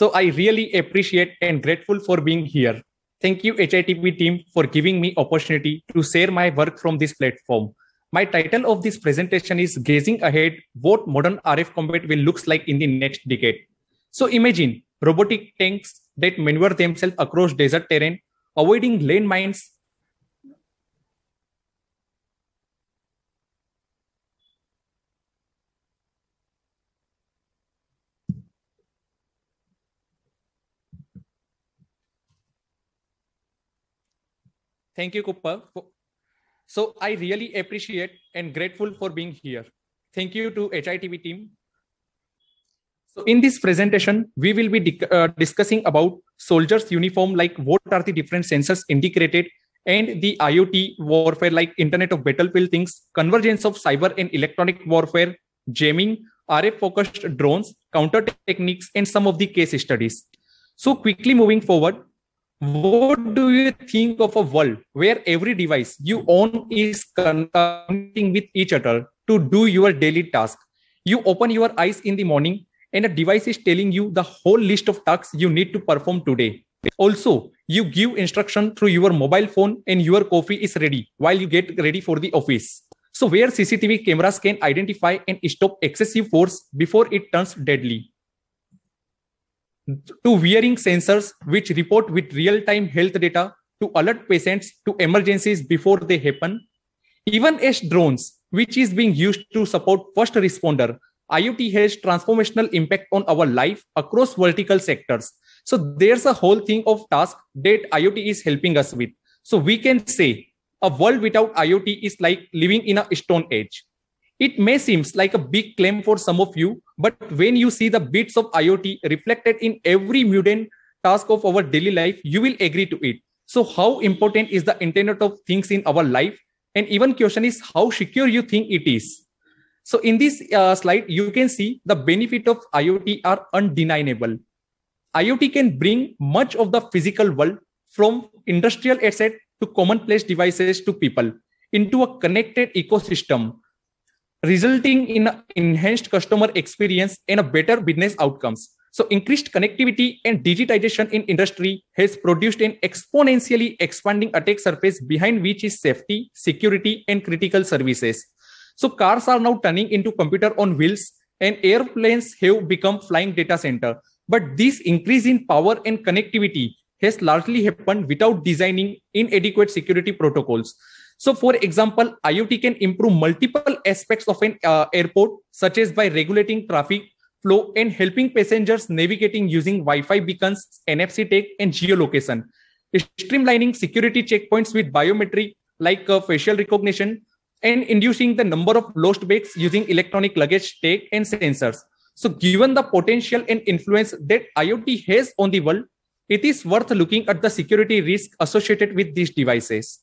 So I really appreciate and grateful for being here. Thank you HITB team for giving me opportunity to share my work from this platform. My title of this presentation is Gazing Ahead, What Modern RF Combat Will Looks Like in the Next Decade. So imagine robotic tanks that maneuver themselves across desert terrain, avoiding landmines Thank you, Kuppa. So I really appreciate and grateful for being here. Thank you to HITB team. So in this presentation, we will be uh, discussing about soldiers uniform, like what are the different sensors integrated and the IoT warfare, like Internet of Battlefield things, convergence of cyber and electronic warfare, jamming, RF focused drones, counter techniques, and some of the case studies. So quickly moving forward, what do you think of a world where every device you own is connecting with each other to do your daily task? You open your eyes in the morning and a device is telling you the whole list of tasks you need to perform today. Also, you give instruction through your mobile phone and your coffee is ready while you get ready for the office. So where CCTV cameras can identify and stop excessive force before it turns deadly to wearing sensors which report with real-time health data to alert patients to emergencies before they happen. Even as drones, which is being used to support first responder, IoT has transformational impact on our life across vertical sectors. So there's a whole thing of task that IoT is helping us with. So we can say a world without IoT is like living in a stone age. It may seem like a big claim for some of you, but when you see the bits of IoT reflected in every mundane task of our daily life, you will agree to it. So how important is the Internet of Things in our life? And even question is how secure you think it is. So in this uh, slide, you can see the benefit of IoT are undeniable. IoT can bring much of the physical world from industrial asset to commonplace devices to people into a connected ecosystem resulting in enhanced customer experience and a better business outcomes. So increased connectivity and digitization in industry has produced an exponentially expanding attack surface behind which is safety, security, and critical services. So cars are now turning into computer on wheels and airplanes have become flying data center. But this increase in power and connectivity has largely happened without designing inadequate security protocols. So for example, IoT can improve multiple aspects of an uh, airport, such as by regulating traffic flow and helping passengers navigating using Wi-Fi beacons, NFC tag, and geolocation. Streamlining security checkpoints with biometry like uh, facial recognition and inducing the number of lost bags using electronic luggage tag and sensors. So given the potential and influence that IoT has on the world, it is worth looking at the security risk associated with these devices.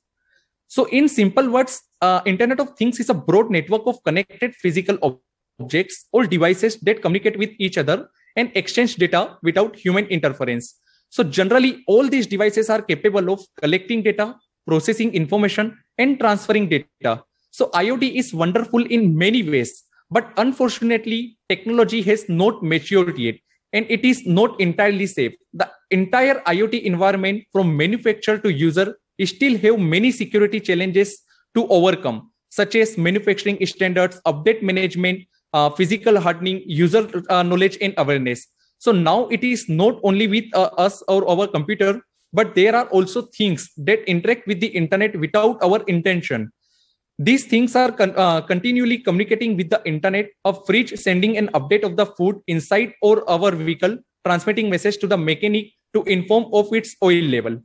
So in simple words, uh, Internet of Things is a broad network of connected physical objects or devices that communicate with each other and exchange data without human interference. So generally, all these devices are capable of collecting data, processing information, and transferring data. So IoT is wonderful in many ways, but unfortunately, technology has not matured yet, and it is not entirely safe. The entire IoT environment from manufacturer to user still have many security challenges to overcome, such as manufacturing standards, update management, uh, physical hardening, user uh, knowledge and awareness. So now it is not only with uh, us or our computer, but there are also things that interact with the internet without our intention. These things are con uh, continually communicating with the internet, a fridge sending an update of the food inside or our vehicle, transmitting message to the mechanic to inform of its oil level.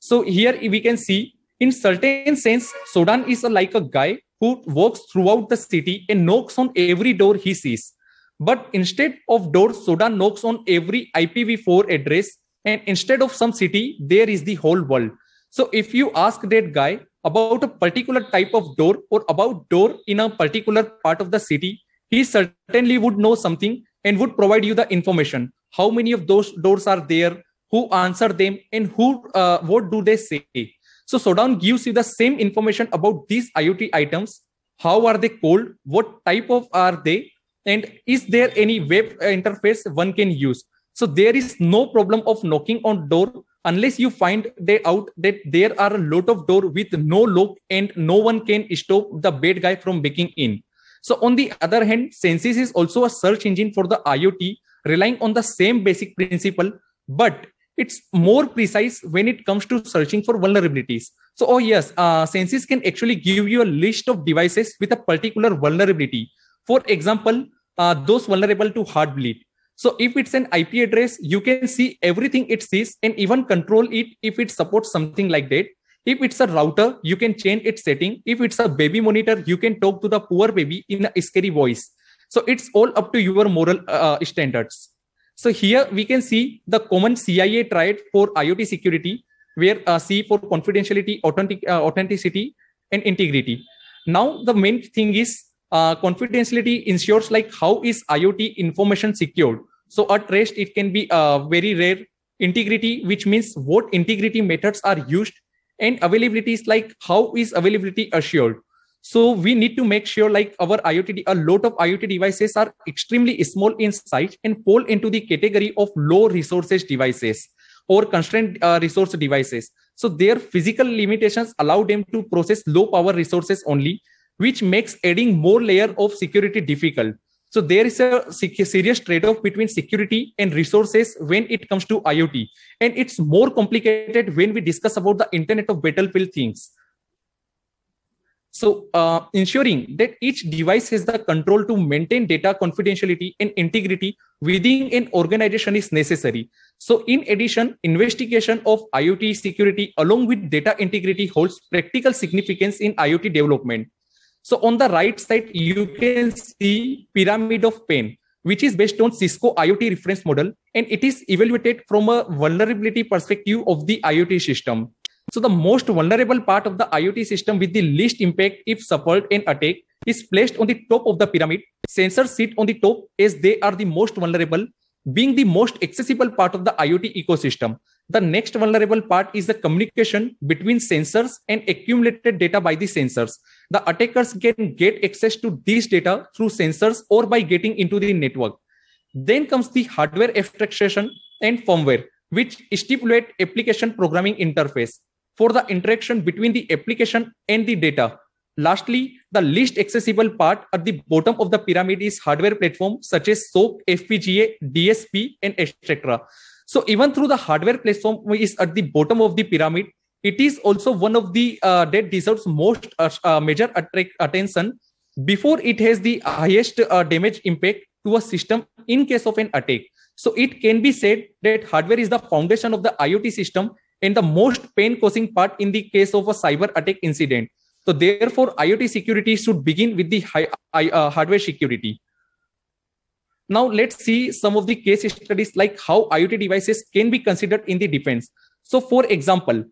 So here we can see in certain sense, Shodan is like a guy who walks throughout the city and knocks on every door he sees. But instead of doors, Shodan knocks on every IPv4 address. And instead of some city, there is the whole world. So if you ask that guy about a particular type of door or about door in a particular part of the city, he certainly would know something and would provide you the information. How many of those doors are there? Who answer them and who uh, what do they say? So Shodan gives you the same information about these iot items. How are they called what type of are they? And is there any web interface one can use? So there is no problem of knocking on door unless you find they out that there are a lot of door with no lock and no one can stop the bad guy from breaking in. So on the other hand, Censys is also a search engine for the IoT relying on the same basic principle, but it's more precise when it comes to searching for vulnerabilities. So, oh yes, uh, Censys can actually give you a list of devices with a particular vulnerability. For example, uh, those vulnerable to heartbleed. So if it's an IP address, you can see everything it sees and even control it if it supports something like that. If it's a router, you can change its setting. If it's a baby monitor, you can talk to the poor baby in a scary voice. So it's all up to your moral uh, standards. So here we can see the common CIA triad for IoT security, where uh, C for confidentiality, authentic, uh, authenticity, and integrity. Now the main thing is uh, confidentiality ensures like how is IoT information secured. So at rest, it can be uh, very rare integrity, which means what integrity methods are used and availability is like how is availability assured. So we need to make sure like our IoT, a lot of IoT devices are extremely small in size and fall into the category of low resources devices or constrained uh, resource devices. So their physical limitations allow them to process low power resources only, which makes adding more layer of security difficult. So there is a serious trade-off between security and resources when it comes to IoT. And it's more complicated when we discuss about the Internet of Battlefield things. So uh, ensuring that each device has the control to maintain data confidentiality and integrity within an organization is necessary. So in addition, investigation of IoT security along with data integrity holds practical significance in IoT development. So on the right side, you can see pyramid of pain, which is based on Cisco IoT reference model, and it is evaluated from a vulnerability perspective of the IoT system. So the most vulnerable part of the IoT system with the least impact if suffered an attack is placed on the top of the pyramid. Sensors sit on the top as they are the most vulnerable, being the most accessible part of the IoT ecosystem. The next vulnerable part is the communication between sensors and accumulated data by the sensors the attackers can get access to these data through sensors or by getting into the network. Then comes the hardware abstraction and firmware, which stipulate application programming interface for the interaction between the application and the data. Lastly, the least accessible part at the bottom of the pyramid is hardware platform such as SOAP, FPGA, DSP, and etc. So even through the hardware platform is at the bottom of the pyramid, it is also one of the uh, that deserves most uh, uh, major attract attention before it has the highest uh, damage impact to a system in case of an attack so it can be said that hardware is the foundation of the iot system and the most pain causing part in the case of a cyber attack incident so therefore iot security should begin with the uh, hardware security now let's see some of the case studies like how iot devices can be considered in the defense so for example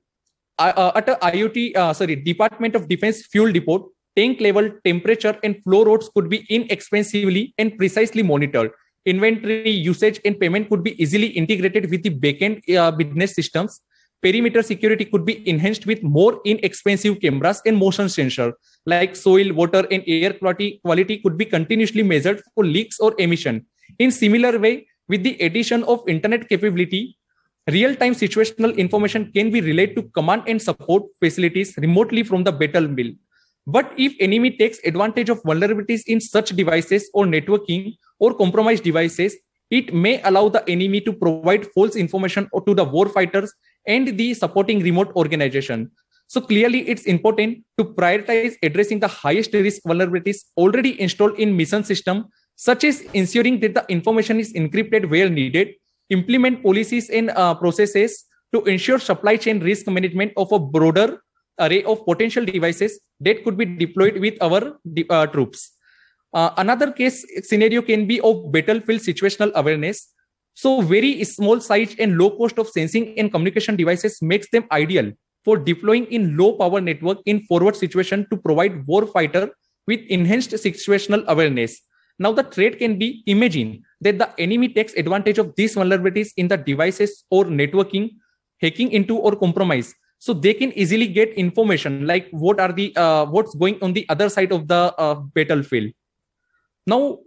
uh, at a IoT, uh, sorry, Department of Defense fuel depot, tank level, temperature, and flow rates could be inexpensively and precisely monitored. Inventory usage and payment could be easily integrated with the backend uh, business systems. Perimeter security could be enhanced with more inexpensive cameras and motion sensor, like soil, water, and air quality, quality could be continuously measured for leaks or emission. In similar way, with the addition of internet capability, Real-time situational information can be relayed to command and support facilities remotely from the battlefield. But if enemy takes advantage of vulnerabilities in such devices or networking or compromised devices, it may allow the enemy to provide false information to the war fighters and the supporting remote organization. So clearly, it's important to prioritize addressing the highest risk vulnerabilities already installed in mission system, such as ensuring that the information is encrypted where needed, implement policies and uh, processes to ensure supply chain risk management of a broader array of potential devices that could be deployed with our uh, troops. Uh, another case scenario can be of battlefield situational awareness. So very small size and low cost of sensing and communication devices makes them ideal for deploying in low power network in forward situation to provide war fighter with enhanced situational awareness. Now the threat can be imagine that the enemy takes advantage of these vulnerabilities in the devices or networking, hacking into or compromise. So they can easily get information like what are the uh, what's going on the other side of the uh, battlefield. Now,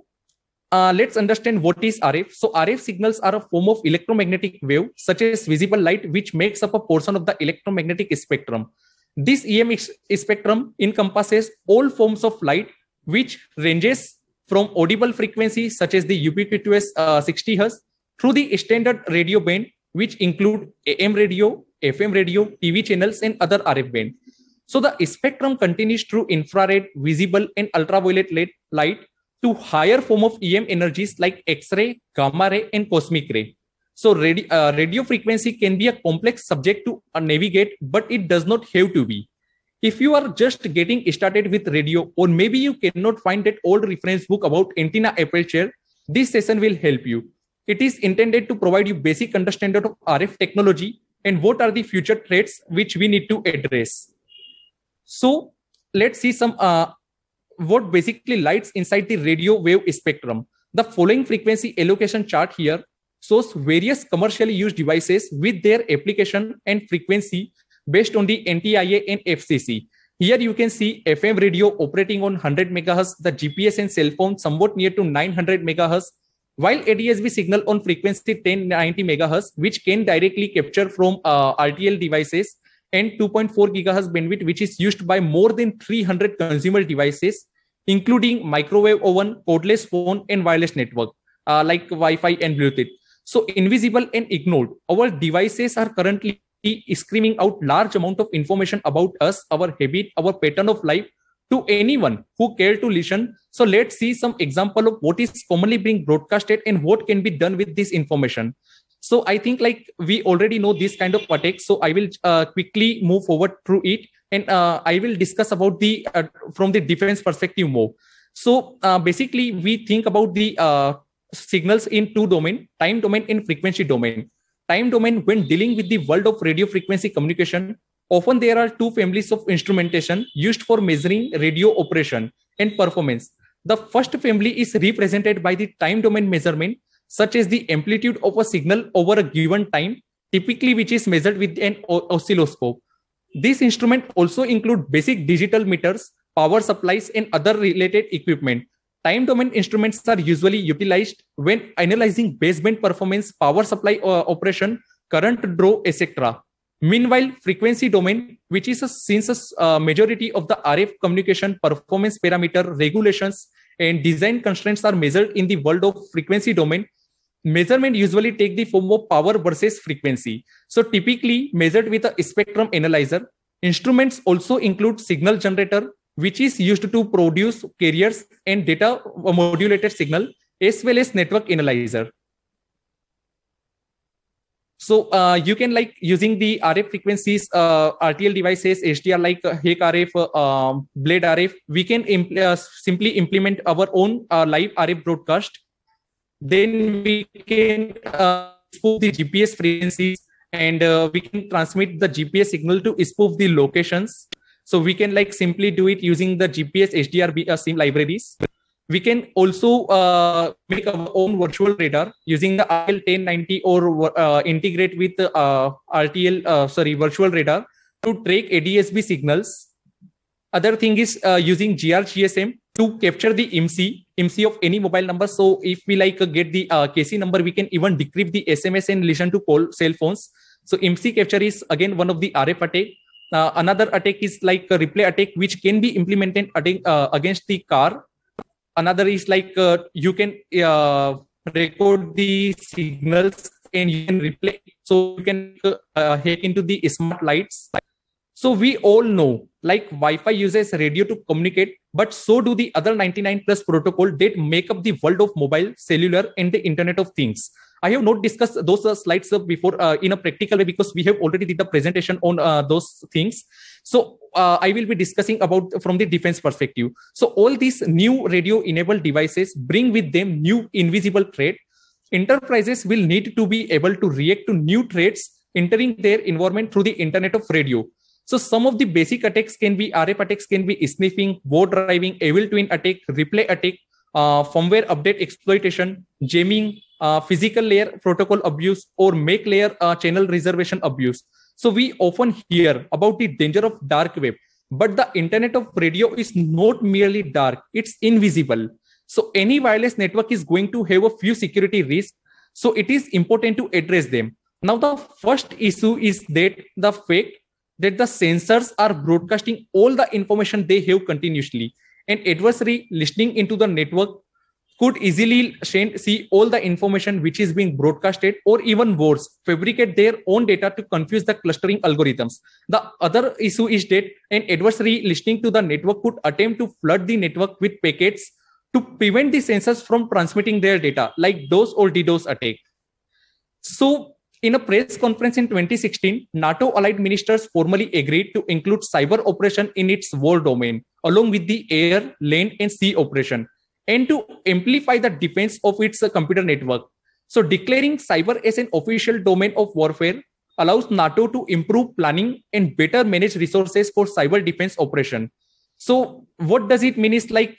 uh, let's understand what is RF. So RF signals are a form of electromagnetic wave, such as visible light, which makes up a portion of the electromagnetic spectrum. This EM spectrum encompasses all forms of light, which ranges from audible frequencies such as the ubiquitous uh, 60 Hz through the standard radio band, which include AM radio, FM radio, TV channels, and other RF band. So the spectrum continues through infrared, visible, and ultraviolet light to higher form of EM energies like X-ray, gamma ray, and cosmic ray. So radio, uh, radio frequency can be a complex subject to uh, navigate, but it does not have to be. If you are just getting started with radio, or maybe you cannot find that old reference book about antenna aperture, this session will help you. It is intended to provide you basic understanding of RF technology and what are the future threats which we need to address. So let's see some uh, what basically lights inside the radio wave spectrum. The following frequency allocation chart here shows various commercially used devices with their application and frequency based on the NTIA and FCC. Here you can see FM radio operating on 100 MHz, the GPS and cell phone somewhat near to 900 MHz, while ADSB signal on frequency 1090 MHz, which can directly capture from uh, RTL devices and 2.4 GHz bandwidth, which is used by more than 300 consumer devices, including microwave oven, cordless phone, and wireless network uh, like Wi-Fi and Bluetooth. So invisible and ignored, our devices are currently screaming out large amount of information about us, our habit, our pattern of life to anyone who care to listen. So let's see some example of what is commonly being broadcasted and what can be done with this information. So I think like we already know this kind of attacks. So I will uh, quickly move forward through it and uh, I will discuss about the uh, from the defense perspective more. So uh, basically, we think about the uh, signals in two domain: time domain and frequency domain. Time domain, when dealing with the world of radio frequency communication, often there are two families of instrumentation used for measuring radio operation and performance. The first family is represented by the time domain measurement, such as the amplitude of a signal over a given time, typically which is measured with an oscilloscope these instruments also include basic digital meters, power supplies, and other related equipment. Time domain instruments are usually utilized when analyzing baseband performance, power supply uh, operation, current draw, etc. Meanwhile, frequency domain, which is a, since a uh, majority of the RF communication performance parameter regulations and design constraints are measured in the world of frequency domain, measurement usually take the form of power versus frequency. So typically measured with a spectrum analyzer. Instruments also include signal generator, which is used to produce carriers and data modulated signal, as well as network analyzer. So uh, you can like using the RF frequencies, uh, RTL devices, SDR like uh, HackRF, uh, um, BladeRF, we can impl uh, simply implement our own uh, live RF broadcast then we can uh, spoof the GPS frequencies and uh, we can transmit the GPS signal to spoof the locations. So we can like simply do it using the GPS SDR uh, SIM libraries. We can also uh, make our own virtual radar using the RTL 1090 or uh, integrate with uh, RTL, uh, sorry, virtual radar to track ADSB signals. Other thing is uh, using GRGSM to capture the IMSI, IMSI of any mobile number. So if we like uh, get the uh, KC number, we can even decrypt the SMS and listen to call cell phones. So IMSI capture is again one of the RF attack. Uh, another attack is like a replay attack, which can be implemented uh, against the car. Another is like uh, you can uh, record the signals and you can replay. So you can hack into the smart lights. So we all know like Wi-Fi uses radio to communicate, but so do the other 99 plus protocol that make up the world of mobile, cellular, and the Internet of Things. I have not discussed those uh, slides before uh, in a practical way because we have already did the presentation on uh, those things. So uh, I will be discussing about from the defense perspective. So all these new radio enabled devices bring with them new invisible threat. Enterprises will need to be able to react to new threats entering their environment through the internet of radio so some of the basic attacks can be RF attacks can be sniffing, war driving, evil twin attack, replay attack, uh, firmware update exploitation, jamming, uh, physical layer protocol abuse, or MAC layer uh, channel reservation abuse. So we often hear about the danger of dark web, but the internet of radio is not merely dark; it's invisible. So any wireless network is going to have a few security risks. So it is important to address them. Now the first issue is that the fact that the sensors are broadcasting all the information they have continuously. and adversary listening into the network could easily see all the information which is being broadcasted or even worse fabricate their own data to confuse the clustering algorithms the other issue is that an adversary listening to the network could attempt to flood the network with packets to prevent the sensors from transmitting their data like DOS or DDoS attack so in a press conference in 2016, NATO allied ministers formally agreed to include cyber operation in its war domain, along with the air, land, and sea operation, and to amplify the defense of its computer network. So, declaring cyber as an official domain of warfare allows NATO to improve planning and better manage resources for cyber defense operation. So, what does it mean? Is like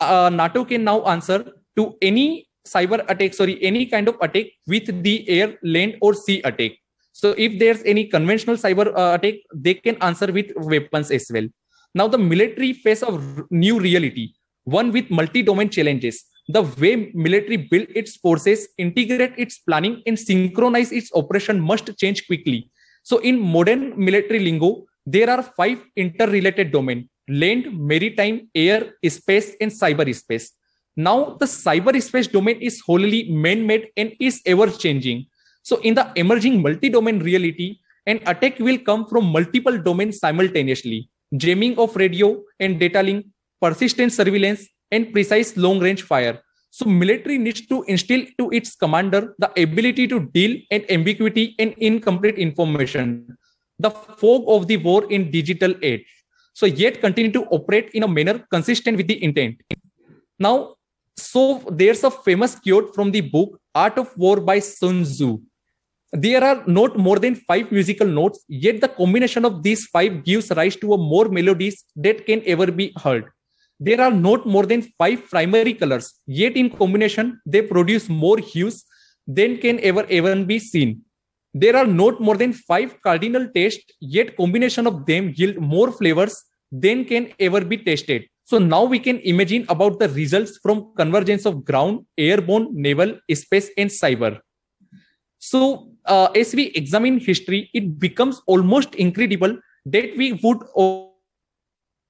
uh, NATO can now answer to any cyber attack sorry any kind of attack with the air land or sea attack. So if there's any conventional cyber uh, attack they can answer with weapons as well. Now the military face a new reality one with multi-domain challenges. The way military build its forces integrate its planning and synchronize its operation must change quickly. So in modern military lingo there are five interrelated domain land maritime air space and cyberspace now the cyberspace domain is wholly man-made and is ever changing. So in the emerging multi-domain reality, an attack will come from multiple domains simultaneously. Jamming of radio and data link, persistent surveillance, and precise long-range fire. So military needs to instill to its commander the ability to deal with ambiguity and incomplete information. The fog of the war in digital age. So yet continue to operate in a manner consistent with the intent. Now, so there's a famous quote from the book Art of War by Sun Tzu. There are not more than five musical notes, yet the combination of these five gives rise to a more melodies that can ever be heard. There are not more than five primary colors, yet in combination they produce more hues than can ever even be seen. There are not more than five cardinal tastes, yet combination of them yield more flavors than can ever be tasted. So now we can imagine about the results from convergence of ground, airborne, naval, space, and cyber. So uh, as we examine history, it becomes almost incredible that we would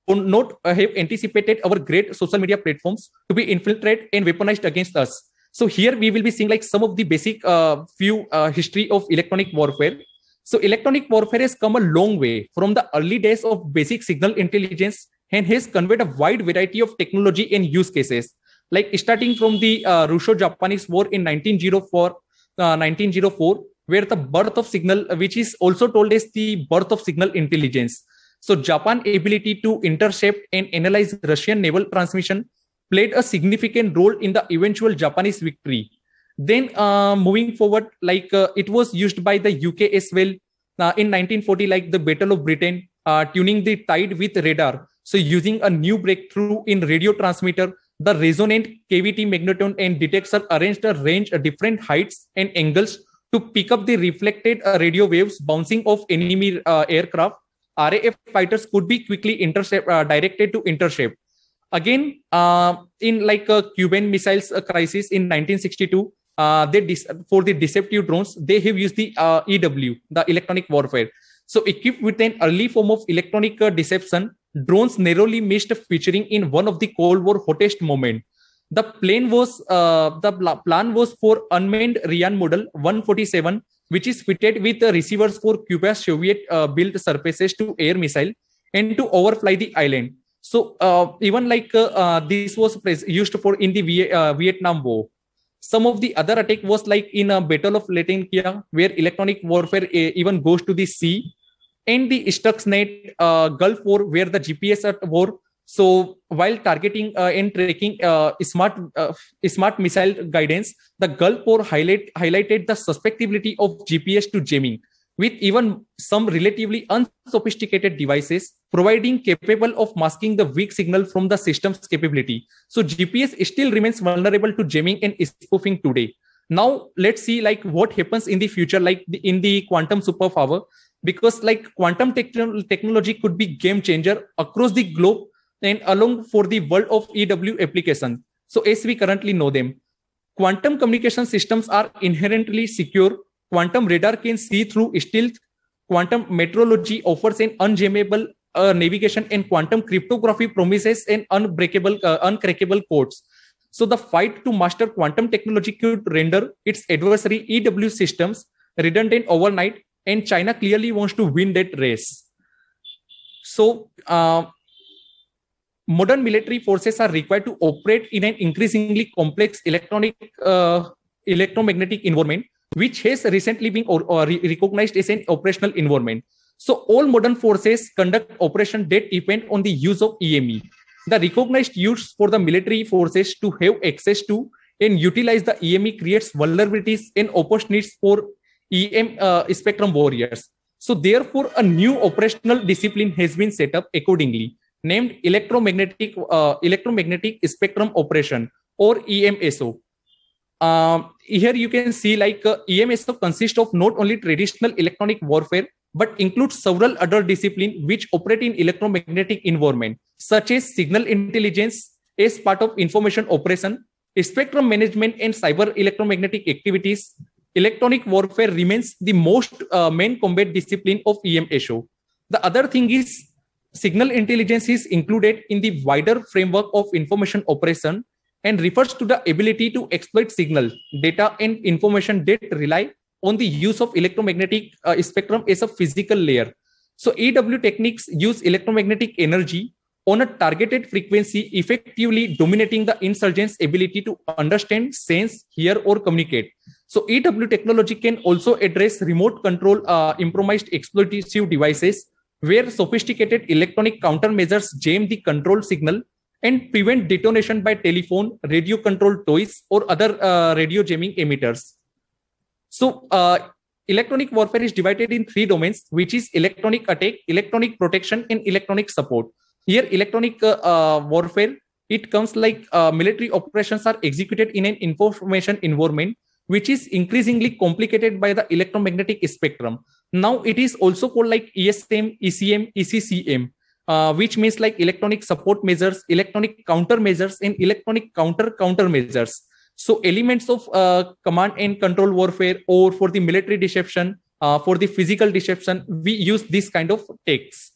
not have anticipated our great social media platforms to be infiltrated and weaponized against us. So here we will be seeing like some of the basic uh, few uh, history of electronic warfare. So electronic warfare has come a long way from the early days of basic signal intelligence and has conveyed a wide variety of technology and use cases, like starting from the uh, Russo-Japanese War in 1904, uh, 1904, where the birth of signal, which is also told as the birth of signal intelligence. So Japan ability to intercept and analyze Russian naval transmission played a significant role in the eventual Japanese victory. Then uh, moving forward, like uh, it was used by the UK as well uh, in 1940, like the Battle of Britain, uh, tuning the tide with radar so using a new breakthrough in radio transmitter, the resonant cavity magnetron and detector arranged a range at different heights and angles to pick up the reflected uh, radio waves bouncing off enemy uh, aircraft. RAF fighters could be quickly intercept, uh, directed to intercept. Again, uh, in like a Cuban missiles uh, crisis in 1962, uh, they dis- for the deceptive drones, they have used the EW, the electronic warfare. So equipped with an early form of electronic deception, drones narrowly missed featuring in one of the Cold War hottest moment. The plane was uh, the plan was for unmanned Ryan model 147, which is fitted with receivers for Cuba's Soviet-built uh, surfaces to air missile and to overfly the island. So uh, even like uh, uh, this was used for in the uh, Vietnam War. Some of the other attack was like in a Battle of Latakia, where electronic warfare even goes to the sea and the Stuxnet uh, Gulf War, where the GPS at war. So while targeting uh, and tracking uh, smart uh, smart missile guidance, the Gulf War highlight, highlighted the susceptibility of GPS to jamming, with even some relatively unsophisticated devices providing capable of masking the weak signal from the system's capability. So GPS still remains vulnerable to jamming and spoofing today. Now let's see like what happens in the future, like the, in the quantum superpower because like quantum technology could be game changer across the globe and along for the world of EW application. So as we currently know them, quantum communication systems are inherently secure. Quantum radar can see through stealth. Quantum metrology offers an unjammable uh, navigation and quantum cryptography promises an unbreakable, uh, uncrackable codes. So the fight to master quantum technology could render its adversary EW systems redundant overnight, and China clearly wants to win that race. So uh, modern military forces are required to operate in an increasingly complex electronic uh, electromagnetic environment, which has recently been or, or recognized as an operational environment. So all modern forces conduct operation that depend on the use of EME. The recognized use for the military forces to have access to and utilize the EME creates vulnerabilities and opportunities for EM uh, spectrum warriors. So therefore, a new operational discipline has been set up accordingly, named electromagnetic uh, electromagnetic spectrum operation or EMSO. Uh, here you can see like uh, EMSO consists of not only traditional electronic warfare but includes several other disciplines which operate in electromagnetic environment, such as signal intelligence as part of information operation, spectrum management and cyber electromagnetic activities. Electronic warfare remains the most uh, main combat discipline of EMSO. The other thing is signal intelligence is included in the wider framework of information operation and refers to the ability to exploit signal, data, and information that rely on the use of electromagnetic uh, spectrum as a physical layer. So EW techniques use electromagnetic energy on a targeted frequency, effectively dominating the insurgent's ability to understand, sense, hear, or communicate. So EW technology can also address remote control uh, improvised exploitative devices where sophisticated electronic countermeasures jam the control signal and prevent detonation by telephone, radio controlled toys, or other uh, radio jamming emitters. So uh, electronic warfare is divided in three domains, which is electronic attack, electronic protection, and electronic support. Here, electronic uh, uh, warfare, it comes like uh, military operations are executed in an information environment, which is increasingly complicated by the electromagnetic spectrum. Now it is also called like ESM, ECM, ECCM, uh, which means like electronic support measures, electronic countermeasures, and electronic counter countermeasures. So elements of uh, command and control warfare or for the military deception, uh, for the physical deception, we use this kind of takes.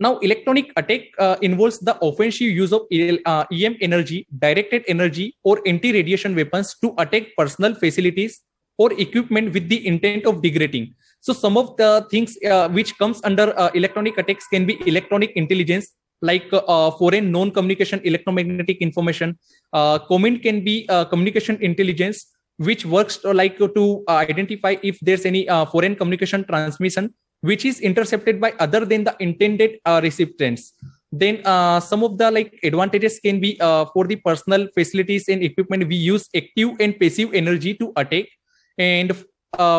Now, electronic attack uh, involves the offensive use of uh, EM energy, directed energy, or anti-radiation weapons to attack personal facilities or equipment with the intent of degrading. So, some of the things uh, which comes under uh, electronic attacks can be electronic intelligence, like uh, foreign non-communication electromagnetic information. Uh, comment can be uh, communication intelligence, which works to, like to uh, identify if there's any uh, foreign communication transmission which is intercepted by other than the intended uh, recipients. Then some of the like advantages can be for the personal facilities and equipment. We use active and passive energy to attack, and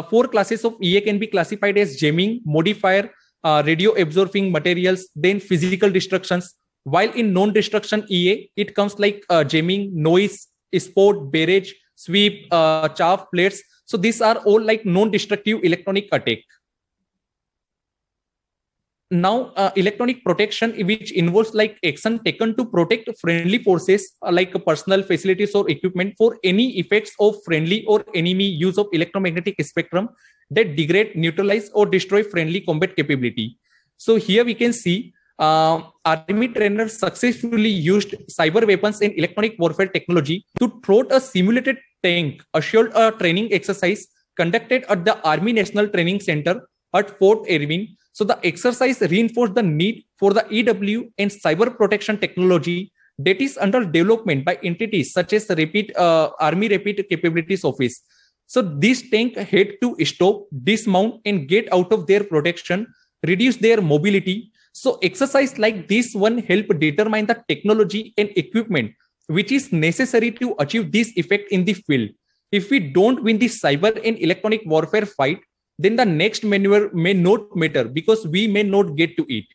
four classes of EA can be classified as jamming, modifier, uh, radio absorbing materials, then physical destructions. While in non-destruction EA, it comes like uh, jamming, noise, spot, barrage, sweep, uh, chaff, plates. So these are all like non-destructive electronic attack now uh, electronic protection which involves like action taken to protect friendly forces uh, like personal facilities or equipment for any effects of friendly or enemy use of electromagnetic spectrum that degrade neutralize or destroy friendly combat capability. So here we can see uh, army trainers successfully used cyber weapons and electronic warfare technology to thwart a simulated tank assured a training exercise conducted at the army national training center at fort irwin so the exercise reinforced the need for the EW and cyber protection technology that is under development by entities such as uh, Army Rapid Capabilities Office. So this tank had to stop, dismount, and get out of their protection, reduce their mobility. So exercise like this one help determine the technology and equipment which is necessary to achieve this effect in the field. If we don't win the cyber and electronic warfare fight, then the next maneuver may not matter because we may not get to it.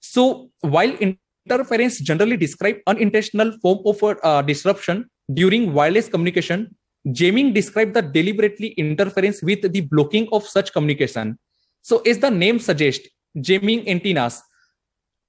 So while interference generally describe unintentional form of uh, disruption during wireless communication, jamming describe the deliberately interference with the blocking of such communication. So as the name suggests, jamming antennas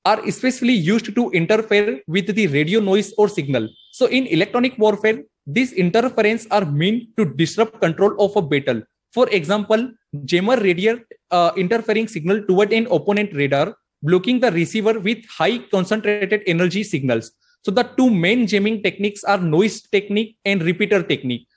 are especially used to interfere with the radio noise or signal. So in electronic warfare, these interference are meant to disrupt control of a battle. For example, jammer radiate uh, interfering signal toward an opponent radar, blocking the receiver with high concentrated energy signals. So the two main jamming techniques are noise technique and repeater technique.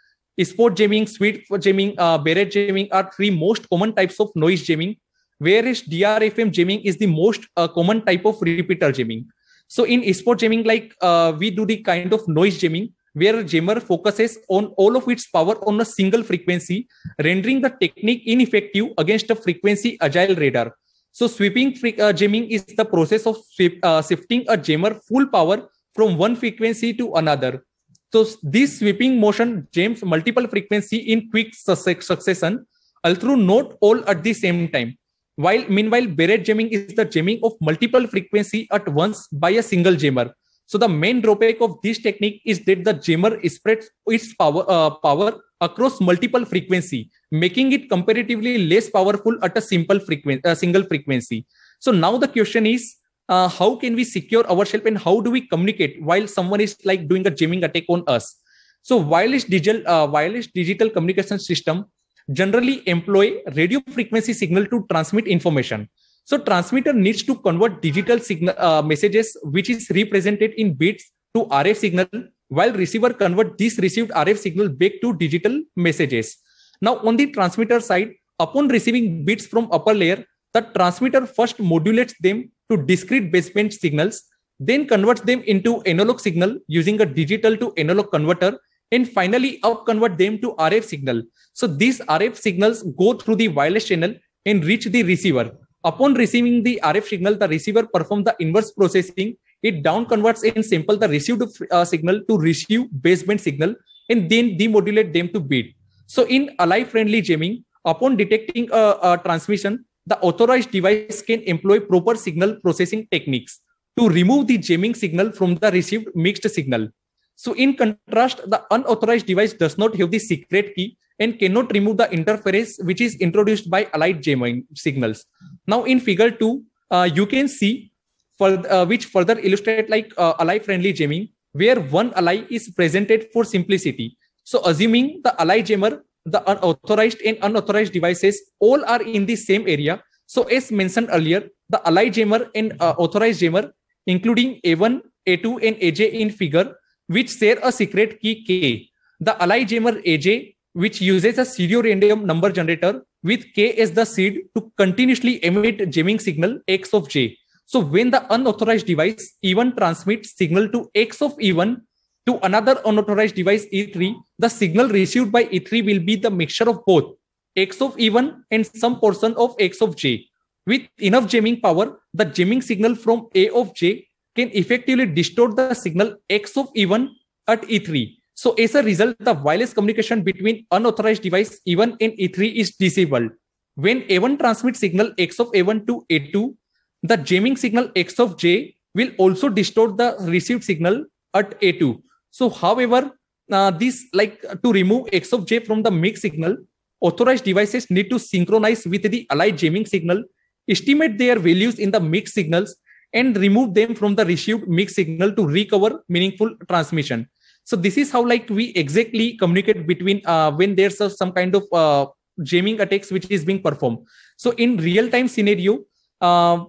Spot jamming, sweep jamming, uh, barrage jamming are three most common types of noise jamming, whereas DRFM jamming is the most uh, common type of repeater jamming. So in spot jamming, like uh, we do the kind of noise jamming where jammer focuses on all of its power on a single frequency, rendering the technique ineffective against a frequency agile radar. So sweeping uh, jamming is the process of sweep, uh, shifting a jammer full power from one frequency to another. So this sweeping motion jams multiple frequency in quick succession, although not all at the same time. While meanwhile, barrage jamming is the jamming of multiple frequency at once by a single jammer. So the main drawback of this technique is that the jammer spreads its power, uh, power across multiple frequency, making it comparatively less powerful at a simple frequency, uh, single frequency. So now the question is, uh, how can we secure ourselves and how do we communicate while someone is like doing a jamming attack on us? So wireless digital, uh, wireless digital communication system generally employ radio frequency signal to transmit information. So transmitter needs to convert digital signal uh, messages, which is represented in bits to RF signal, while receiver convert this received RF signal back to digital messages. Now on the transmitter side, upon receiving bits from upper layer, the transmitter first modulates them to discrete baseband signals, then converts them into analog signal using a digital to analog converter, and finally up convert them to RF signal. So these RF signals go through the wireless channel and reach the receiver Upon receiving the RF signal, the receiver performs the inverse processing. It down converts and sample the received uh, signal to receive baseband signal and then demodulate them to bit. So in ally-friendly jamming, upon detecting a, a transmission, the authorized device can employ proper signal processing techniques to remove the jamming signal from the received mixed signal. So in contrast, the unauthorized device does not have the secret key and cannot remove the interference which is introduced by allied jamming signals. Now in figure 2, uh, you can see for, uh, which further illustrate like uh, ally friendly jamming where one ally is presented for simplicity. So assuming the ally jammer, the unauthorized and unauthorized devices all are in the same area. So as mentioned earlier, the ally jammer and uh, authorized jammer including A1, A2 and AJ in figure which share a secret key K. The ally jammer AJ, which uses a pseudo random number generator with K as the seed to continuously emit jamming signal X of J. So when the unauthorized device E1 transmits signal to X of E1 to another unauthorized device E3, the signal received by E3 will be the mixture of both X of E1 and some portion of X of J. With enough jamming power, the jamming signal from A of J can effectively distort the signal X of E1 at E3. So as a result, the wireless communication between unauthorized device E1 and E3 is disabled. When A1 transmits signal X of A1 to A2, the jamming signal X of J will also distort the received signal at A2. So however, uh, this like to remove X of J from the mix signal, authorized devices need to synchronize with the allied jamming signal, estimate their values in the mix signals, and remove them from the received mix signal to recover meaningful transmission so this is how like we exactly communicate between uh, when there's some kind of uh, jamming attacks which is being performed. So in real time scenario uh,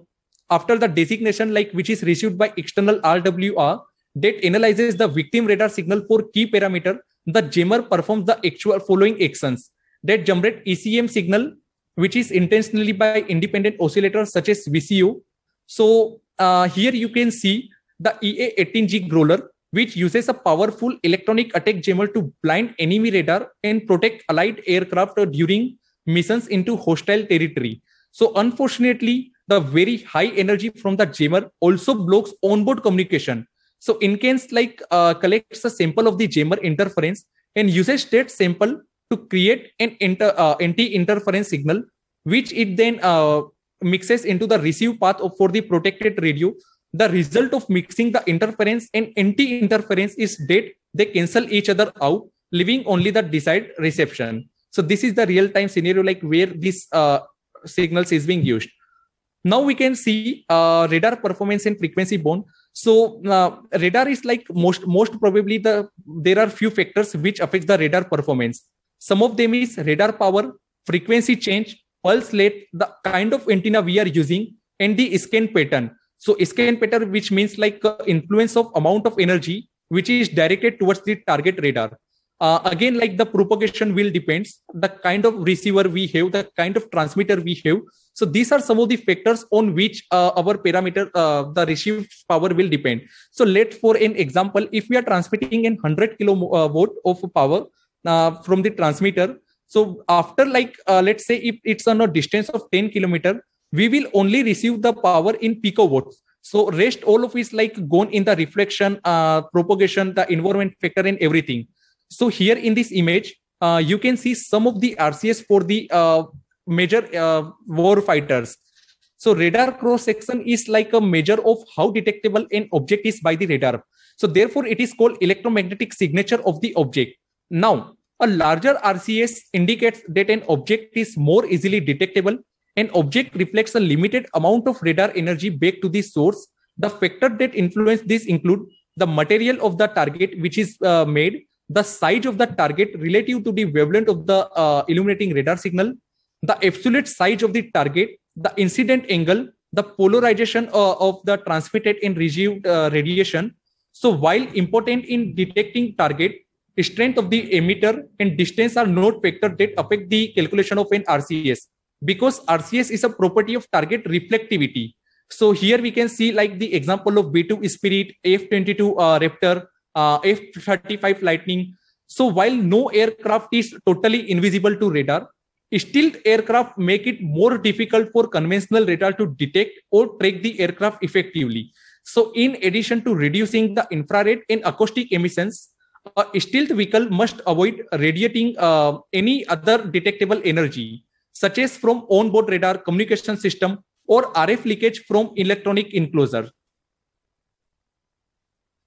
after the designation like which is received by external rwr that analyzes the victim radar signal for key parameter the jammer performs the actual following actions. That generate ecm signal which is intentionally by independent oscillators such as vco so uh, here you can see the EA-18G Growler, which uses a powerful electronic attack jammer to blind enemy radar and protect allied aircraft during missions into hostile territory. So unfortunately, the very high energy from the jammer also blocks onboard communication. So InCans like uh, collects a sample of the jammer interference and uses that sample to create an inter, uh, anti-interference signal, which it then uh, mixes into the receive path of, for the protected radio, the result of mixing the interference and anti-interference is that they cancel each other out, leaving only the desired reception. So this is the real-time scenario like where this uh, signals is being used. Now we can see uh, radar performance and frequency bound. So uh, radar is like most most probably the there are few factors which affects the radar performance. Some of them is radar power, frequency change, pulse rate, the kind of antenna we are using, and the scan pattern. So scan pattern, which means like uh, influence of amount of energy which is directed towards the target radar. Uh, again, like the propagation will depends the kind of receiver we have, the kind of transmitter we have. So these are some of the factors on which uh, our parameter, uh, the received power will depend. So let for an example, if we are transmitting in 100 kilowatt uh, of power uh, from the transmitter, so after like let's say if it's on a distance of 10 kilometer, we will only receive the power in picowatts. So rest all of is like gone in the reflection, propagation, the environment factor, and everything. So here in this image, uh, you can see some of the RCS for the uh, major uh, war fighters. So radar cross section is like a measure of how detectable an object is by the radar. So therefore, it is called electromagnetic signature of the object. Now, a larger RCS indicates that an object is more easily detectable. An object reflects a limited amount of radar energy back to the source. The factors that influence this include the material of the target which is uh, made, the size of the target relative to the wavelength of the uh, illuminating radar signal, the absolute size of the target, the incident angle, the polarization uh, of the transmitted and received uh, radiation. So while important in detecting target, strength of the emitter and distance are not factors that affect the calculation of an RCS because RCS is a property of target reflectivity. So here we can see like the example of B2 Spirit, F-22 uh, Raptor, uh, F-35 Lightning. So while no aircraft is totally invisible to radar, stealth aircraft make it more difficult for conventional radar to detect or track the aircraft effectively. So in addition to reducing the infrared and acoustic emissions, a stealth vehicle must avoid radiating uh, any other detectable energy, such as from onboard radar communication system or RF leakage from electronic enclosure.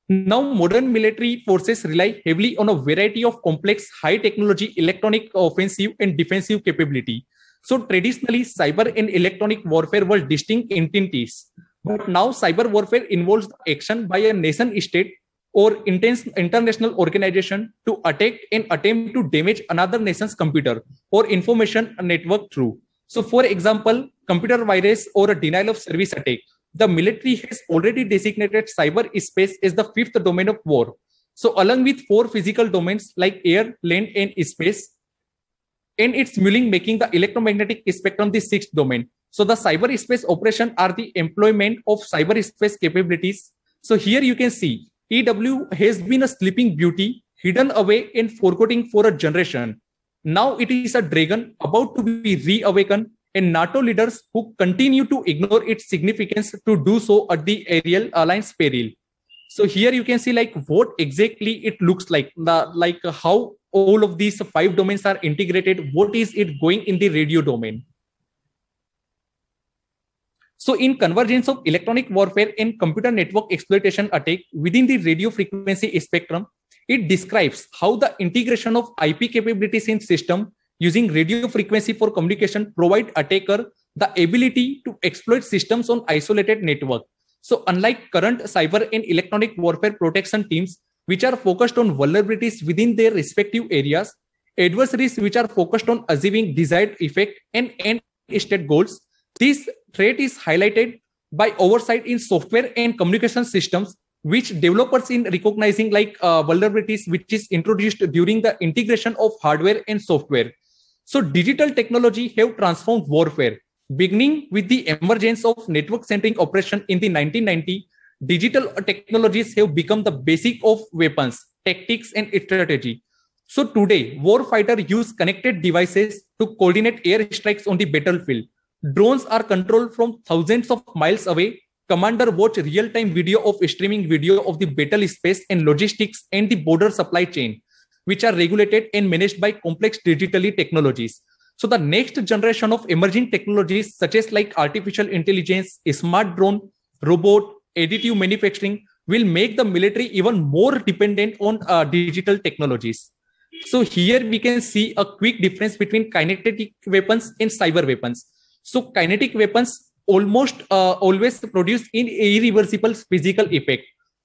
Now, modern military forces rely heavily on a variety of complex, high technology electronic offensive and defensive capability. So, traditionally, cyber and electronic warfare were distinct entities. But now, cyber warfare involves action by a nation state or intense international organization to attack and attempt to damage another nation's computer or information network through. So, for example, computer virus or a denial of service attack the military has already designated cyberspace as the fifth domain of war. So, along with four physical domains like air, land, and space, and it's mulling making the electromagnetic spectrum the sixth domain. So, the cyberspace operation are the employment of cyberspace capabilities. So, here you can see EW has been a sleeping beauty hidden away and forgotten for a generation. Now it is a dragon about to be reawakened and NATO leaders who continue to ignore its significance to do so at the aerial alliance peril. So here you can see like what exactly it looks like, the, like how all of these five domains are integrated. What is it going in the radio domain? So in convergence of electronic warfare and computer network exploitation attack within the radio frequency spectrum, it describes how the integration of IP capabilities in system using radio frequency for communication provide attacker the ability to exploit systems on isolated network. So unlike current cyber and electronic warfare protection teams, which are focused on vulnerabilities within their respective areas, adversaries which are focused on achieving desired effect and end state goals, this threat is highlighted by oversight in software and communication systems which developers in recognizing like uh, vulnerabilities which is introduced during the integration of hardware and software so digital technology have transformed warfare. Beginning with the emergence of network-centric operation in the 1990, digital technologies have become the basic of weapons, tactics, and strategy. So today, warfighter use connected devices to coordinate air strikes on the battlefield. Drones are controlled from thousands of miles away. Commander watch real-time video of streaming video of the battle space and logistics and the border supply chain which are regulated and managed by complex digitally technologies. So the next generation of emerging technologies, such as like artificial intelligence, smart drone, robot, additive manufacturing, will make the military even more dependent on uh, digital technologies. So here we can see a quick difference between kinetic weapons and cyber weapons. So kinetic weapons almost uh, always produce in irreversible physical effect,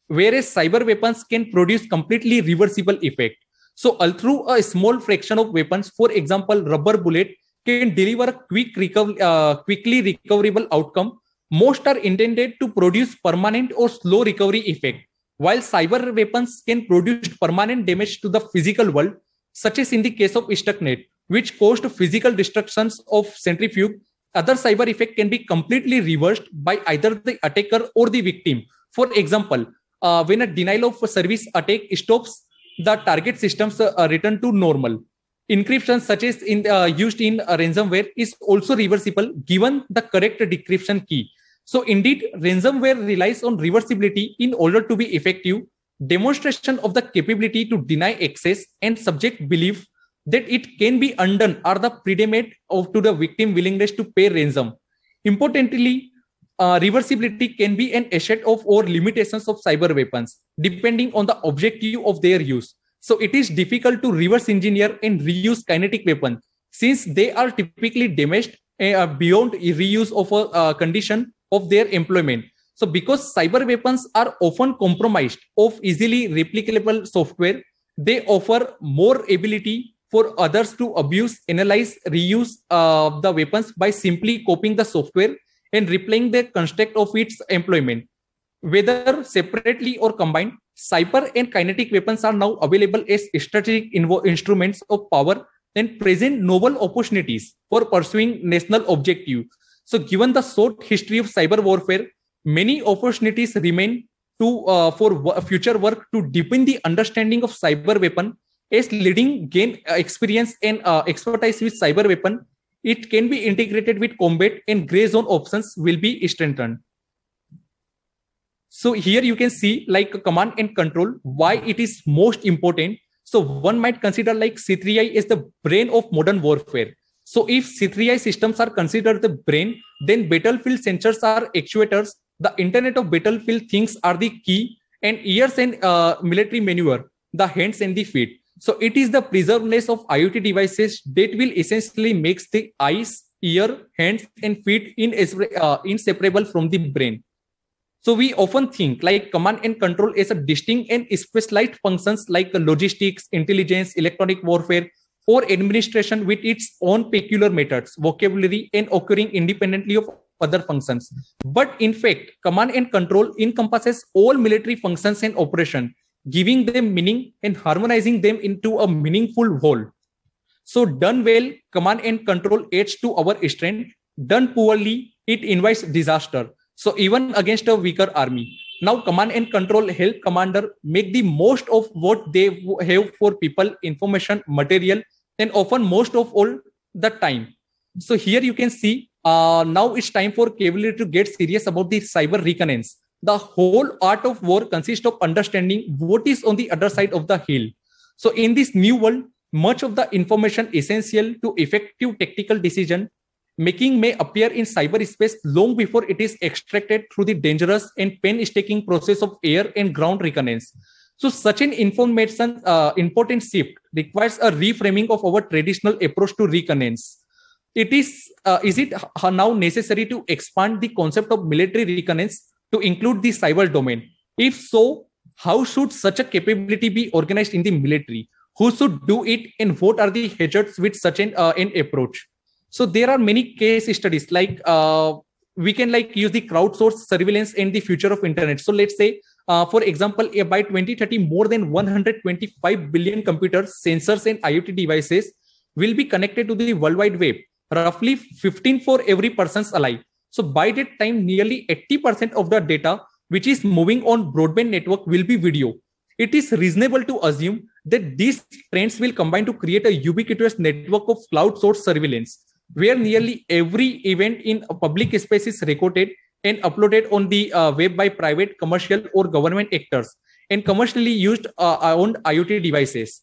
whereas cyber weapons can produce completely reversible effect. So through a small fraction of weapons, for example, rubber bullet can deliver a quick recover, uh, quickly recoverable outcome. Most are intended to produce permanent or slow recovery effect, while cyber weapons can produce permanent damage to the physical world, such as in the case of Stuxnet, which caused physical destructions of centrifuge. Other cyber effect can be completely reversed by either the attacker or the victim. For example, uh, when a denial of service attack stops the target systems uh, return to normal encryption such as in uh, used in uh, ransomware is also reversible given the correct decryption key so indeed ransomware relies on reversibility in order to be effective demonstration of the capability to deny access and subject belief that it can be undone are the predicate of to the victim willingness to pay ransom importantly uh, reversibility can be an asset of or limitations of cyber weapons depending on the objective of their use so it is difficult to reverse engineer and reuse kinetic weapon since they are typically damaged uh, beyond reuse of a uh, condition of their employment. So because cyber weapons are often compromised of easily replicable software, they offer more ability for others to abuse, analyze, reuse uh, the weapons by simply copying the software and replaying the construct of its employment. Whether separately or combined, cyber and kinetic weapons are now available as strategic instruments of power and present novel opportunities for pursuing national objectives. So, given the short history of cyber warfare, many opportunities remain to uh, for future work to deepen the understanding of cyber weapon. As leading gain uh, experience and uh, expertise with cyber weapon, it can be integrated with combat and gray zone options will be strengthened. So here you can see like command and control, why it is most important. So one might consider like C3I is the brain of modern warfare. So if C3I systems are considered the brain, then battlefield sensors are actuators. The Internet of Battlefield things are the key and ears and uh, military maneuver, the hands and the feet. So it is the preservedness of IoT devices that will essentially makes the eyes, ear, hands, and feet uh, inseparable from the brain. So we often think like command and control as a distinct and specialized functions like logistics, intelligence, electronic warfare, or administration with its own peculiar methods, vocabulary, and occurring independently of other functions. But in fact, command and control encompasses all military functions and operation, giving them meaning and harmonizing them into a meaningful whole. So done well, command and control adds to our strength. Done poorly, it invites disaster. So even against a weaker army, now command and control help commander make the most of what they have for people, information, material, and often most of all the time. So here you can see uh, now it's time for cavalry to get serious about the cyber reconnaissance. The whole art of war consists of understanding what is on the other side of the hill. So in this new world, much of the information essential to effective tactical decision making may appear in cyberspace long before it is extracted through the dangerous and painstaking process of air and ground reconnaissance. So such an information uh, important shift requires a reframing of our traditional approach to reconnaissance. It is uh, is it now necessary to expand the concept of military reconnaissance to include the cyber domain? If so, how should such a capability be organized in the military? Who should do it, and what are the hazards with such an, uh, an approach? so there are many case studies like uh, we can like use the crowdsourced surveillance in the future of internet so let's say uh, for example by 2030 more than 125 billion computers sensors and iot devices will be connected to the world wide web roughly 15 for every person's alive so by that time nearly 80% of the data which is moving on broadband network will be video it is reasonable to assume that these trends will combine to create a ubiquitous network of crowd source surveillance where nearly every event in a public space is recorded and uploaded on the uh, web by private, commercial, or government actors and commercially used uh, owned IoT devices.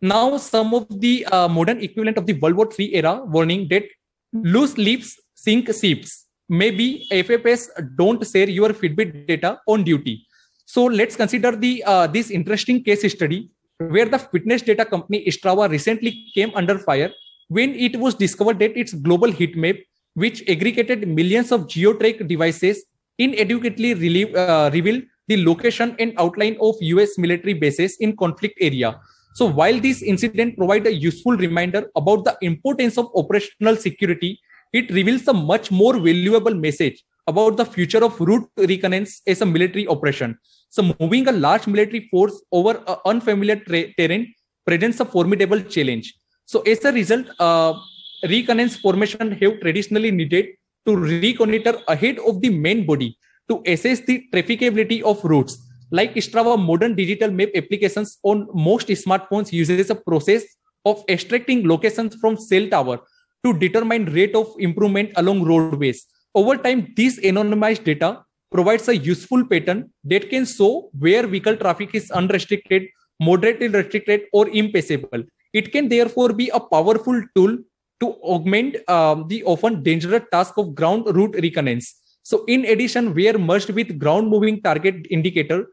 Now, some of the uh, modern equivalent of the World War III era warning that loose lips sink ships. Maybe FFS don't share your Fitbit data on duty. So let's consider the uh, this interesting case study where the fitness data company Strava recently came under fire when it was discovered that its global heat map which aggregated millions of geotrack devices, inadequately relieve, uh, revealed the location and outline of US military bases in conflict area. So while this incident provides a useful reminder about the importance of operational security, it reveals a much more valuable message about the future of route reconnaissance as a military operation. So moving a large military force over an unfamiliar tra- terrain presents a formidable challenge. So as a result, uh, reconnaissance formation have traditionally needed to reconnoiter ahead of the main body to assess the trafficability of routes. Like Strava, modern digital map applications on most smartphones uses a process of extracting locations from cell tower to determine rate of improvement along roadways. Over time, this anonymized data provides a useful pattern that can show where vehicle traffic is unrestricted, moderately restricted, or impassable. It can therefore be a powerful tool to augment um, the often dangerous task of ground route reconnaissance. So in addition, we are merged with ground moving target indicator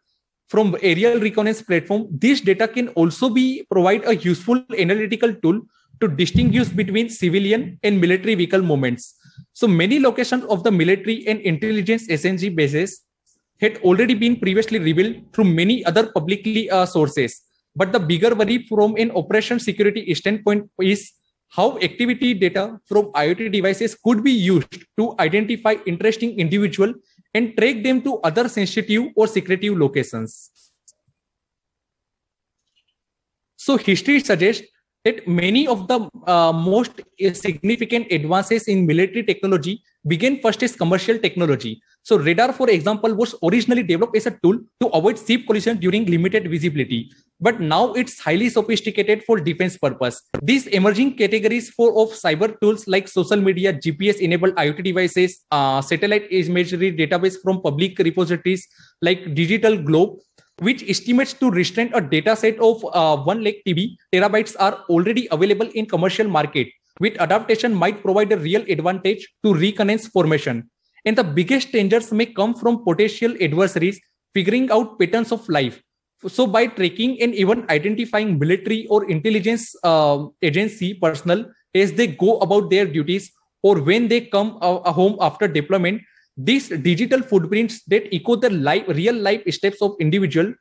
from aerial reconnaissance platform. This data can also be provide a useful analytical tool to distinguish between civilian and military vehicle movements. So many locations of the military and intelligence SNG bases had already been previously revealed through many other publicly uh, sources. But the bigger worry from an operation security standpoint is how activity data from IoT devices could be used to identify interesting individual and track them to other sensitive or secretive locations. So history suggests that many of the uh, most significant advances in military technology began first as commercial technology. So radar, for example, was originally developed as a tool to avoid ship collision during limited visibility but now it's highly sophisticated for defense purpose. These emerging categories for of cyber tools like social media, GPS enabled IoT devices, uh, satellite imagery database from public repositories like DigitalGlobe, which estimates to restrain a data set of uh, 1 lakh TB terabytes are already available in commercial market. With adaptation might provide a real advantage to reconnaissance formation. And the biggest dangers may come from potential adversaries figuring out patterns of life so by tracking and even identifying military or intelligence uh, agency personnel as they go about their duties or when they come uh, home after deployment these digital footprints that echo the life, real life steps of individual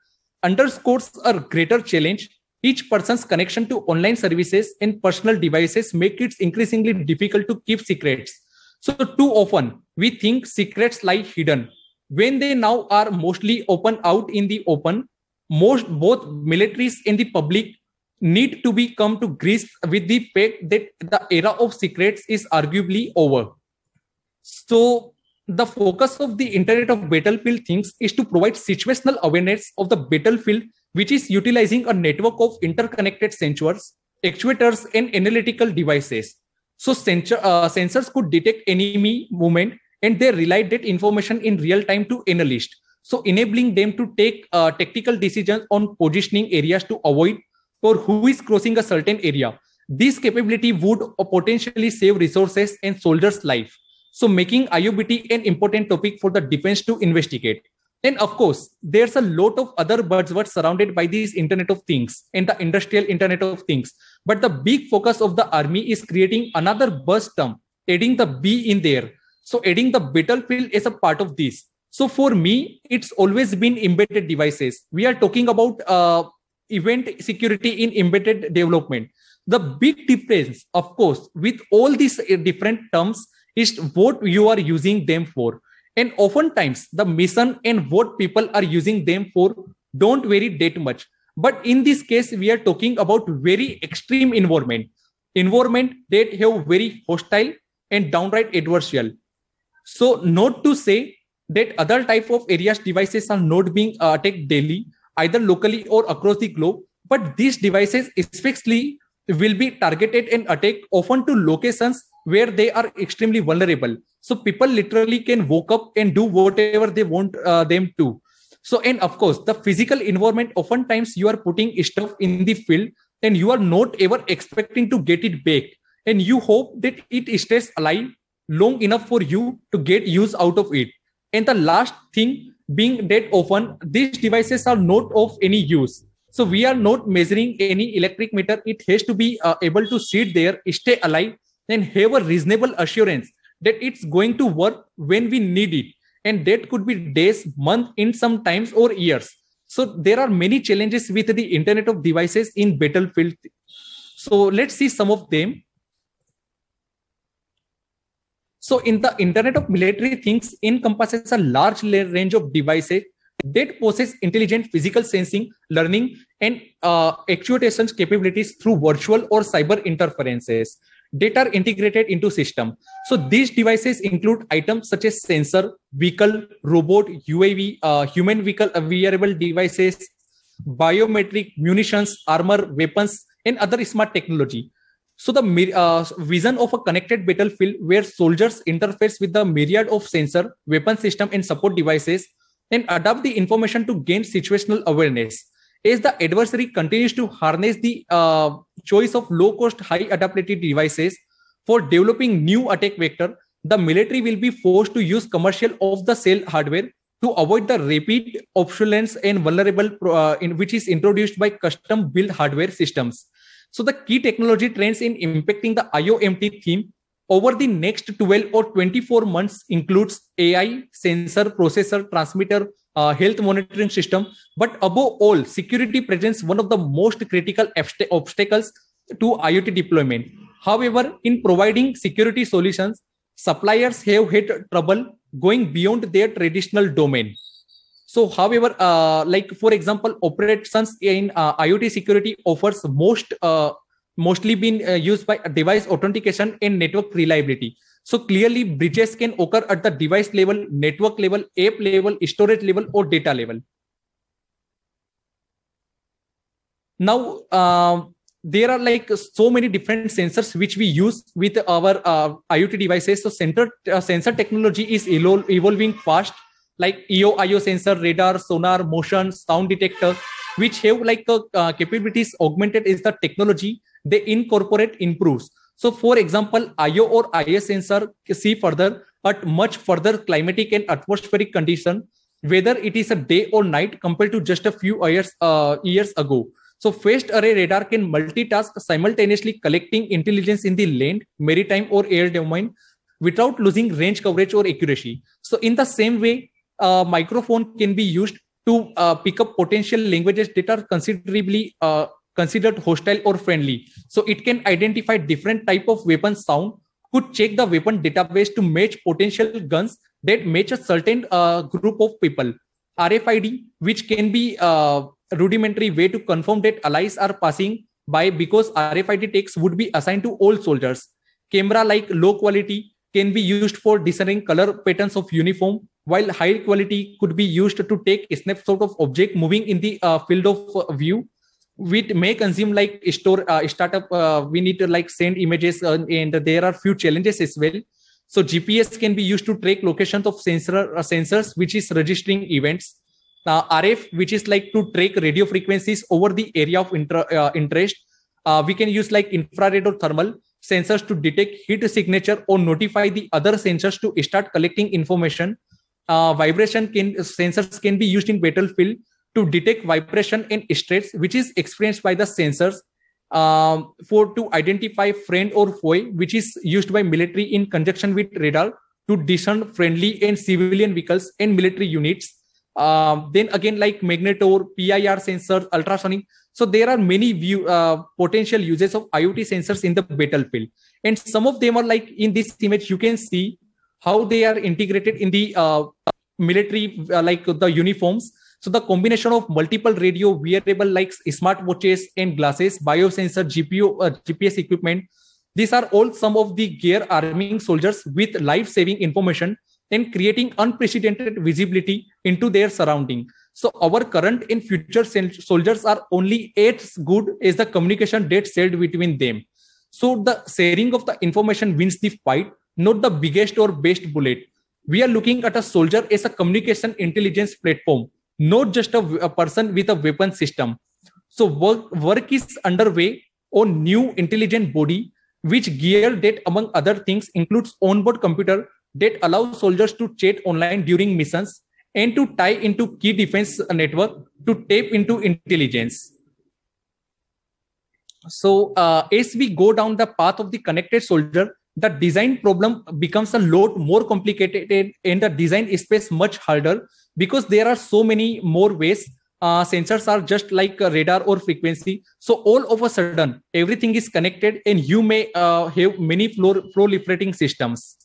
underscores a greater challenge. Each person's connection to online services and personal devices make it increasingly difficult to keep secrets. So too often we think secrets lie hidden. When they now are mostly open out in the open most both militaries and the public need to be come to grips with the fact that the era of secrets is arguably over. So the focus of the Internet of Battlefield things is to provide situational awareness of the battlefield, which is utilizing a network of interconnected sensors, actuators, and analytical devices. So sensor, uh, sensors could detect enemy movement and they relay that information in real time to analysts so enabling them to take uh, tactical decisions on positioning areas to avoid or who is crossing a certain area. This capability would potentially save resources and soldiers' life. So making IOBT an important topic for the defense to investigate. And of course, there's a lot of other buzzwords surrounded by this Internet of Things and the industrial Internet of Things. But the big focus of the army is creating another buzz term, adding the B in there. So adding the battlefield is a part of this. So for me, it's always been embedded devices. We are talking about uh, event security in embedded development. The big difference, of course, with all these different terms is what you are using them for. And oftentimes the mission and what people are using them for don't vary that much. But in this case, we are talking about very extreme environment, environment that have very hostile and downright adversarial. So not to say that other type of areas devices are not being attacked daily either locally or across the globe but these devices especially will be targeted and attacked often to locations where they are extremely vulnerable so people literally can woke up and do whatever they want uh, them to so and of course the physical environment oftentimes you are putting stuff in the field and you are not ever expecting to get it back and you hope that it stays alive long enough for you to get use out of it and the last thing being that often these devices are not of any use. So we are not measuring any electric meter. It has to be uh, able to sit there, stay alive, and have a reasonable assurance that it's going to work when we need it. And that could be days month in some times or years. So there are many challenges with the internet of devices in battlefield. So let's see some of them. So in the internet of military things encompasses a large range of devices that possess intelligent physical sensing, learning, and uh, actuation capabilities through virtual or cyber interferences that are integrated into system. So these devices include items such as sensor, vehicle, robot, UAV, uh, human vehicle uh, wearable devices, biometric munitions, armor, weapons, and other smart technology. So the uh, vision of a connected battlefield where soldiers interface with the myriad of sensor, weapon system, and support devices and adapt the information to gain situational awareness. As the adversary continues to harness the uh, choice of low-cost, high adaptability devices for developing new attack vector, the military will be forced to use commercial off-the-shelf hardware to avoid the rapid obsolescence and vulnerable uh, in which is introduced by custom built hardware systems. So the key technology trends in impacting the IOMT theme over the next 12 or 24 months includes AI, sensor, processor, transmitter, uh, health monitoring system. But above all, security presents one of the most critical obstacles to IoT deployment. However, in providing security solutions, suppliers have had trouble going beyond their traditional domain. So, however, uh, like for example, operations in uh, IoT security offers most uh, mostly been uh, used by device authentication and network reliability. So clearly breaches can occur at the device level, network level, app level, storage level, or data level. Now, uh, there are like so many different sensors which we use with our uh, IoT devices. So sensor, uh, sensor technology is evolving fast like EO, IO sensor, radar, sonar, motion, sound detector, which have like uh, capabilities augmented is the technology they incorporate improves. So for example, IO or IS sensor see further at much further climatic and atmospheric condition, whether it is a day or night compared to just a few years, uh, years ago. So phased array radar can multitask simultaneously collecting intelligence in the land, maritime or air domain without losing range coverage or accuracy. So in the same way, a microphone can be used to uh, pick up potential languages that are considerably uh, considered hostile or friendly. So it can identify different type of weapon sound, could check the weapon database to match potential guns that match a certain uh, group of people. RFID, which can be a uh, rudimentary way to confirm that allies are passing by because RFID tags would be assigned to all soldiers. Camera like low quality can be used for discerning color patterns of uniform, while high quality could be used to take a snapshot of object moving in the uh, field of view we may consume like store uh, startup uh, we need to like send images uh, and there are few challenges as well. So gps can be used to track locations of sensor uh, sensors which is registering events. Uh, rf which is like to track radio frequencies over the area of inter- uh, interest. We can use like infrared or thermal sensors to detect heat signature or notify the other sensors to start collecting information. Vibration can sensors can be used in battlefield to detect vibration and stress, which is experienced by the sensors um, for to identify friend or foe, which is used by military in conjunction with radar to discern friendly and civilian vehicles and military units. Um, then again, like magnetor, PIR sensors, ultrasonic. So there are many view, uh, potential uses of IoT sensors in the battlefield, and some of them are like in this image. You can see how they are integrated in the uh, military, uh, like the uniforms so the combination of multiple radio, wearable like smart watches and glasses, biosensor, GPU, uh, GPS equipment, these are all some of the gear arming soldiers with life-saving information and creating unprecedented visibility into their surrounding. So our current and future soldiers are only as good as the communication that shared between them. So the sharing of the information wins the fight, not the biggest or best bullet. We are looking at a soldier as a communication intelligence platform not just a, a person with a weapon system. So work, work is underway on new intelligent body, which gear that among other things includes onboard computer that allows soldiers to chat online during missions and to tie into key defense network to tap into intelligence. So uh, as we go down the path of the connected soldier, the design problem becomes a lot more complicated and the design space much harder because there are so many more ways uh, sensors are just like a radar or frequency. So all of a sudden everything is connected and you may uh, have many floor proliferating systems.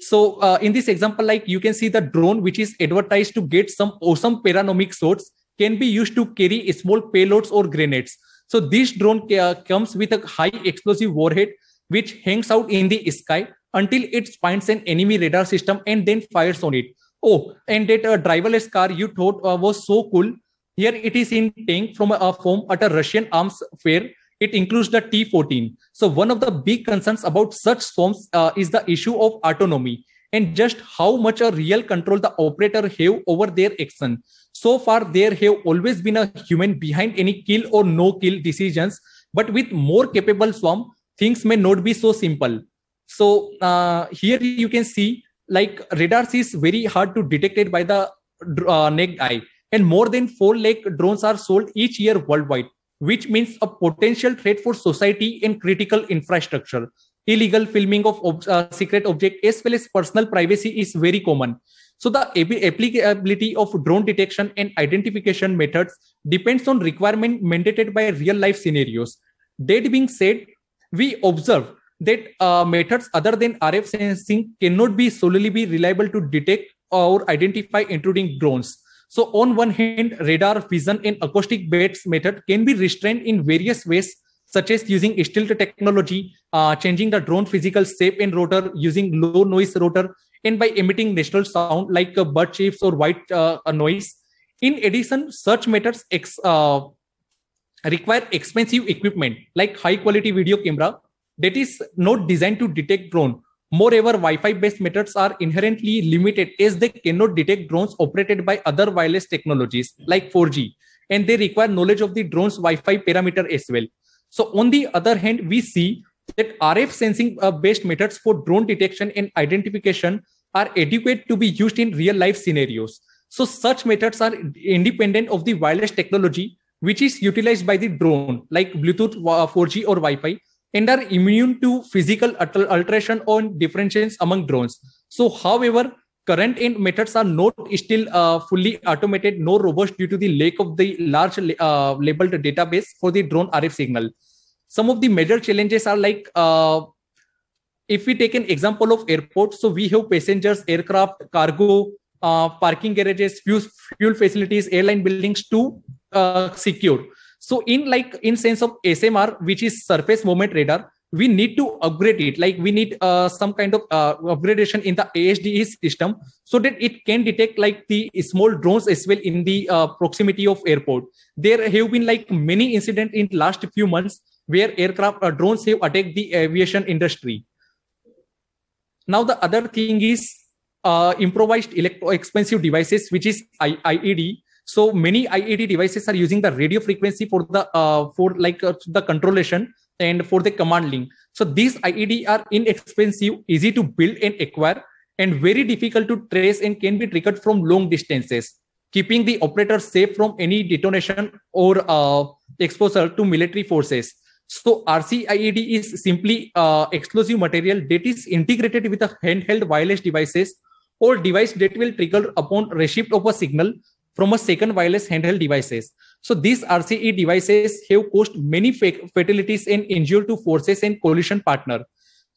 So uh, in this example like you can see the drone which is advertised to get some awesome paranomic shots can be used to carry small payloads or grenades. So this drone uh, comes with a high explosive warhead which hangs out in the sky until it finds an enemy radar system and then fires on it oh, and that uh, driverless car you thought uh, was so cool. Here it is in tank from a form at a Russian arms fair. It includes the T-14. So one of the big concerns about such swarms uh, is the issue of autonomy and just how much a real control the operator have over their action. So far, there have always been a human behind any kill or no kill decisions, but with more capable swarm, things may not be so simple. So uh, here you can see like radars is very hard to detect it by the uh, naked eye. And more than 4 lakh drones are sold each year worldwide which means a potential threat for society and critical infrastructure. Illegal filming of ob- uh, secret object as well as personal privacy is very common. So the applicability of drone detection and identification methods depends on requirement mandated by real life scenarios. That being said we observe that uh, methods other than RF sensing cannot be solely be reliable to detect or identify intruding drones. So on one hand, radar, vision, and acoustic beds method can be restrained in various ways, such as using stealth technology, uh, changing the drone physical shape and rotor, using low noise rotor, and by emitting natural sound like uh, bird chirps or white uh, noise. In addition, such methods ex- uh, require expensive equipment like high quality video camera that is not designed to detect drone. Moreover, Wi-Fi based methods are inherently limited as they cannot detect drones operated by other wireless technologies like 4G, and they require knowledge of the drone's Wi-Fi parameter as well. So on the other hand, we see that RF sensing uh, based methods for drone detection and identification are adequate to be used in real life scenarios. So such methods are independent of the wireless technology which is utilized by the drone like Bluetooth 4G uh, or Wi-Fi and are immune to physical alteration or differentiations among drones. So, however, current end methods are not still uh, fully automated nor robust due to the lack of the large uh, labeled database for the drone RF signal. Some of the major challenges are like uh, if we take an example of airports, so we have passengers, aircraft, cargo, uh, parking garages, fuel, fuel facilities, airline buildings to uh, secure so in like in sense of smr which is surface movement radar we need to upgrade it. Like we need uh, some kind of uh, upgradation in the asde system so that it can detect like the small drones as well in the uh, proximity of airport. There have been like many incidents in last few months where aircraft uh, drones have attacked the aviation industry. Now the other thing is uh, improvised electro expensive devices which is ied so many IED devices are using the radio frequency for the uh, for like uh, the controlation and for the command link. So these IED are inexpensive, easy to build and acquire, and very difficult to trace and can be triggered from long distances, keeping the operator safe from any detonation or uh, exposure to military forces. So RC-IED is simply uh, explosive material that is integrated with a handheld wireless devices or device that will trigger upon receipt of a signal from a second wireless handheld devices. So these RCE devices have caused many fatalities and injury to forces and coalition partner.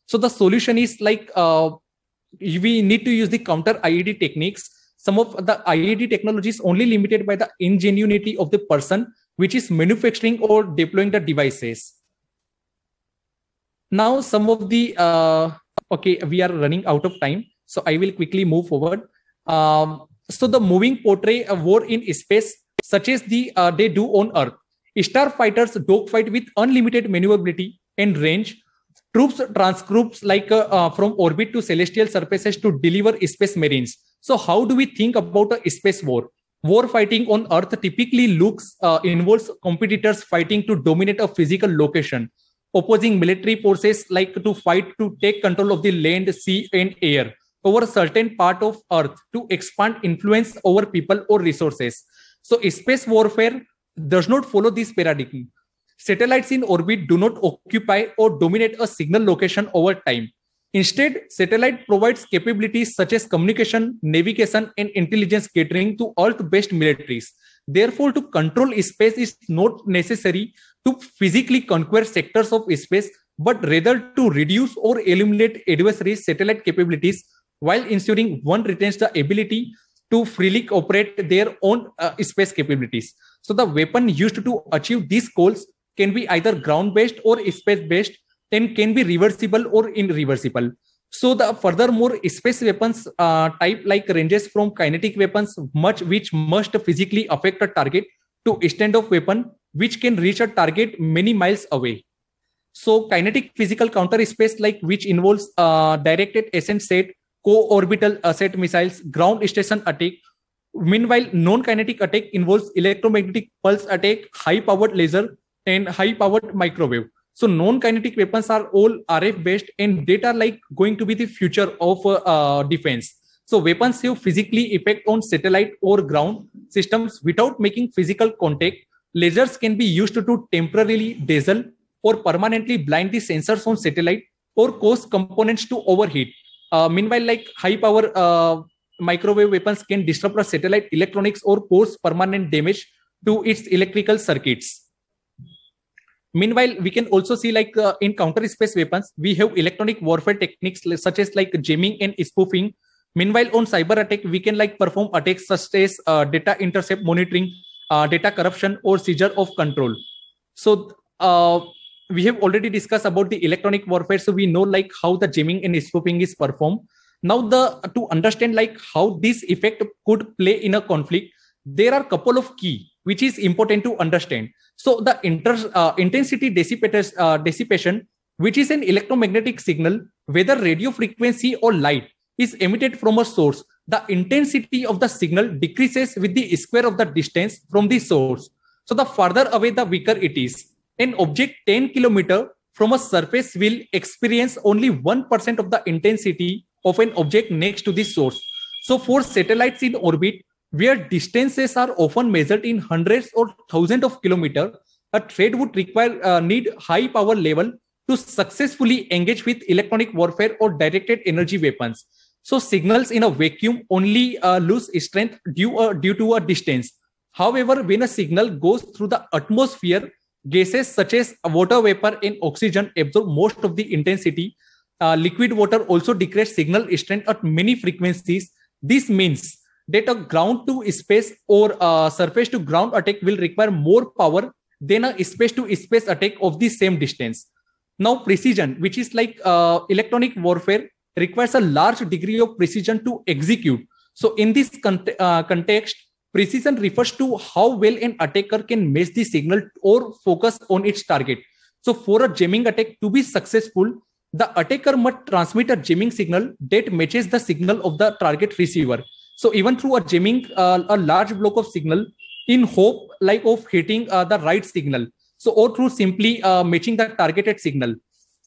So the solution is like uh, we need to use the counter IED techniques. Some of the IED technology is only limited by the ingenuity of the person which is manufacturing or deploying the devices. Now some of the uh, okay we are running out of time, so I will quickly move forward. Um, so the moving portray a war in space, such as the uh, they do on Earth. Starfighters dogfight with unlimited maneuverability and range. Troops transgroups like uh, uh, from orbit to celestial surfaces to deliver space marines. So how do we think about a space war? War fighting on Earth typically looks uh, involves competitors fighting to dominate a physical location, opposing military forces like to fight to take control of the land, sea, and air over a certain part of earth to expand influence over people or resources so space warfare does not follow this paradigm satellites in orbit do not occupy or dominate a signal location over time. Instead, satellite provides capabilities such as communication, navigation, and intelligence catering to Earth-based militaries. Therefore, to control space is not necessary to physically conquer sectors of space, but rather to reduce or eliminate adversaries' satellite capabilities while ensuring one retains the ability to freely operate their own uh, space capabilities. So the weapon used to achieve these goals can be either ground-based or space-based and can be reversible or irreversible. So the furthermore, space weapons uh, type like ranges from kinetic weapons, much which must physically affect a target, to standoff weapon, which can reach a target many miles away. So kinetic physical counter space like which involves uh, directed ascent set, co-orbital ASAT missiles, ground station attack. Meanwhile, non-kinetic attack involves electromagnetic pulse attack, high-powered laser, and high-powered microwave. So non-kinetic weapons are all RF based, and that are like going to be the future of uh, defense. So weapons have physically effect on satellite or ground systems without making physical contact. Lasers can be used to temporarily dazzle or permanently blind the sensors on satellite or cause components to overheat. Uh, meanwhile, like high power uh, microwave weapons can disrupt a satellite electronics or cause permanent damage to its electrical circuits. Meanwhile, we can also see like uh, in counter space weapons, we have electronic warfare techniques such as like jamming and spoofing. Meanwhile, on cyber attack, we can like perform attacks such as uh, data intercept monitoring, uh, data corruption, or seizure of control. So uh, we have already discussed about the electronic warfare, so we know like how the jamming and spoofing is performed. Now, the to understand like how this effect could play in a conflict, there are couple of key which is important to understand. So the inter, uh, intensity uh, dissipation, which is an electromagnetic signal, whether radio frequency or light, is emitted from a source. The intensity of the signal decreases with the square of the distance from the source. So the farther away, the weaker it is. An object 10 kilometer from a surface will experience only 1% of the intensity of an object next to the source. So for satellites in orbit, where distances are often measured in hundreds or thousands of kilometers, a trade would require uh, need high power level to successfully engage with electronic warfare or directed energy weapons. So signals in a vacuum only uh, lose strength due, uh, due to a distance. However, when a signal goes through the atmosphere, gases such as water vapor and oxygen absorb most of the intensity. Uh, liquid water also decreases signal strength at many frequencies. This means that a ground to space or surface to ground attack will require more power than a space to space attack of the same distance. Now, precision, which is like uh, electronic warfare, requires a large degree of precision to execute. So, in this con- uh, context, precision refers to how well an attacker can match the signal or focus on its target. So, for a jamming attack to be successful, the attacker must transmit a jamming signal that matches the signal of the target receiver. So even through a jamming uh, a large block of signal in hope like of hitting uh, the right signal. So or through simply uh, matching the targeted signal.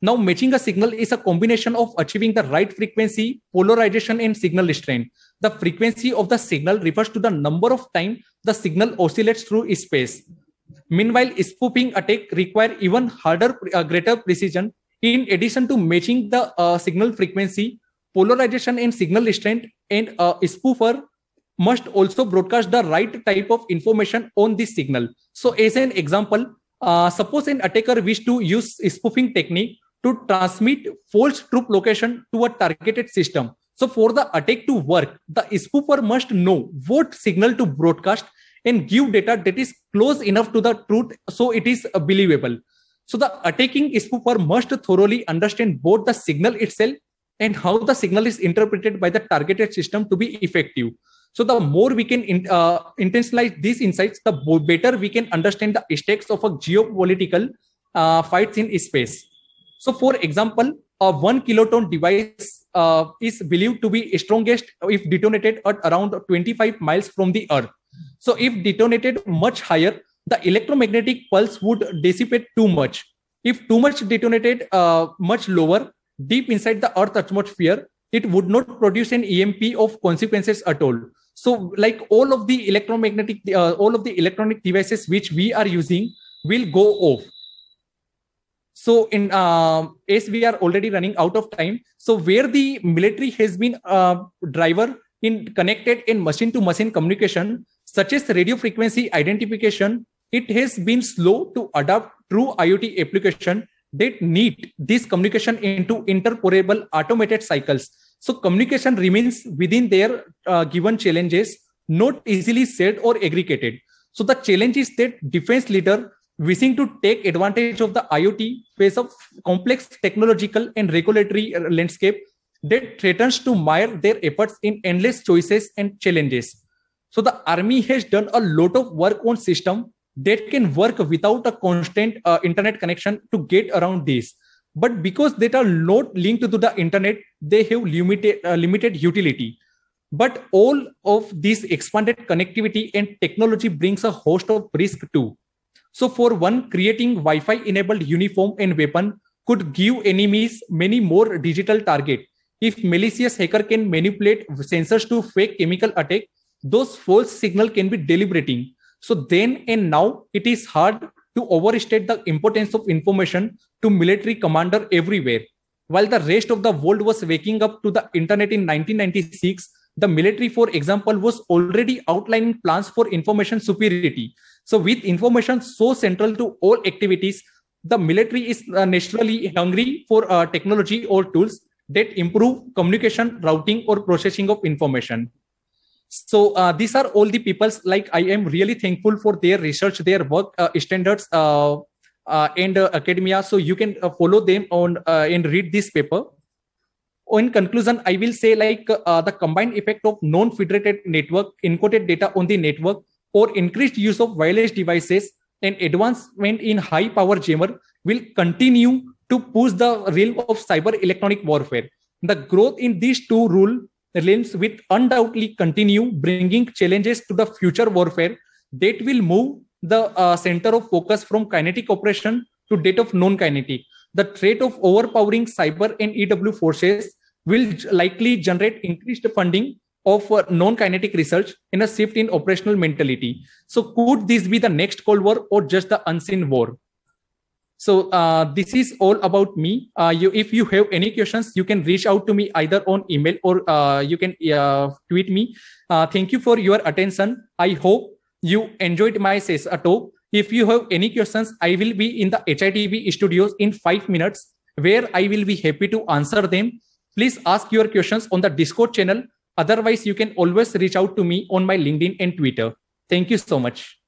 Now matching a signal is a combination of achieving the right frequency, polarization and signal strength. The frequency of the signal refers to the number of time the signal oscillates through space. Meanwhile, spoofing attack require even harder, uh, greater precision. In addition to matching the uh, signal frequency, polarization and signal strength and a spoofer must also broadcast the right type of information on this signal. So as an example, uh, suppose an attacker wish to use spoofing technique to transmit false troop location to a targeted system. So for the attack to work, the spoofer must know what signal to broadcast and give data that is close enough to the truth so it is believable. So the attacking spoofer must thoroughly understand both the signal itself and how the signal is interpreted by the targeted system to be effective. So the more we can in, uh, intensifies these insights, the better we can understand the stakes of a geopolitical uh, fights in space. So for example, a one kiloton device uh, is believed to be strongest if detonated at around 25 miles from the Earth. So if detonated much higher, the electromagnetic pulse would dissipate too much. If too much detonated uh, much lower, deep inside the earth atmosphere it would not produce an emp of consequences at all so like all of the electromagnetic uh, all of the electronic devices which we are using will go off So in uh, as we are already running out of time, so where the military has been a driver in connected in machine to machine communication, such as radio frequency identification, it has been slow to adopt true IoT application that need this communication into interoperable automated cycles. So communication remains within their uh, given challenges, not easily said or aggregated. So the challenge is that defense leader wishing to take advantage of the IoT face of complex technological and regulatory landscape that threatens to mire their efforts in endless choices and challenges. So the army has done a lot of work on system that can work without a constant uh, internet connection to get around this. But because they are not linked to the internet, they have limited uh, limited utility. But all of this expanded connectivity and technology brings a host of risk too. So for one, creating Wi-Fi enabled uniform and weapon could give enemies many more digital target. If malicious hacker can manipulate sensors to fake chemical attack, those false signal can be deliberating. So then and now it is hard to overstate the importance of information to military commander everywhere. While the rest of the world was waking up to the internet in 1996, the military, for example, was already outlining plans for information superiority. So with information so central to all activities, the military is uh, naturally hungry for uh, technology or tools that improve communication, routing, or processing of information. So uh, these are all the peoples like I am really thankful for their research, their work uh, standards uh, uh, and academia. So you can follow them on and read this paper in conclusion, I will say like the combined effect of non-federated network, encoded data on the network, or increased use of wireless devices and advancement in high power jammer will continue to push the realm of cyber electronic warfare. The growth in these two rule realms will undoubtedly continue bringing challenges to the future warfare that will move the uh, center of focus from kinetic operation to that of non-kinetic. The threat of overpowering cyber and EW forces will likely generate increased funding of uh, non-kinetic research in a shift in operational mentality. So could this be the next Cold War or just the unseen war? So uh, this is all about me. Uh, you, if you have any questions, you can reach out to me either on email or uh, you can uh, tweet me. Uh, thank you for your attention. I hope you enjoyed my talk. If you have any questions, I will be in the HITB studios in five minutes where I will be happy to answer them. Please ask your questions on the Discord channel. Otherwise, you can always reach out to me on my LinkedIn and Twitter. Thank you so much.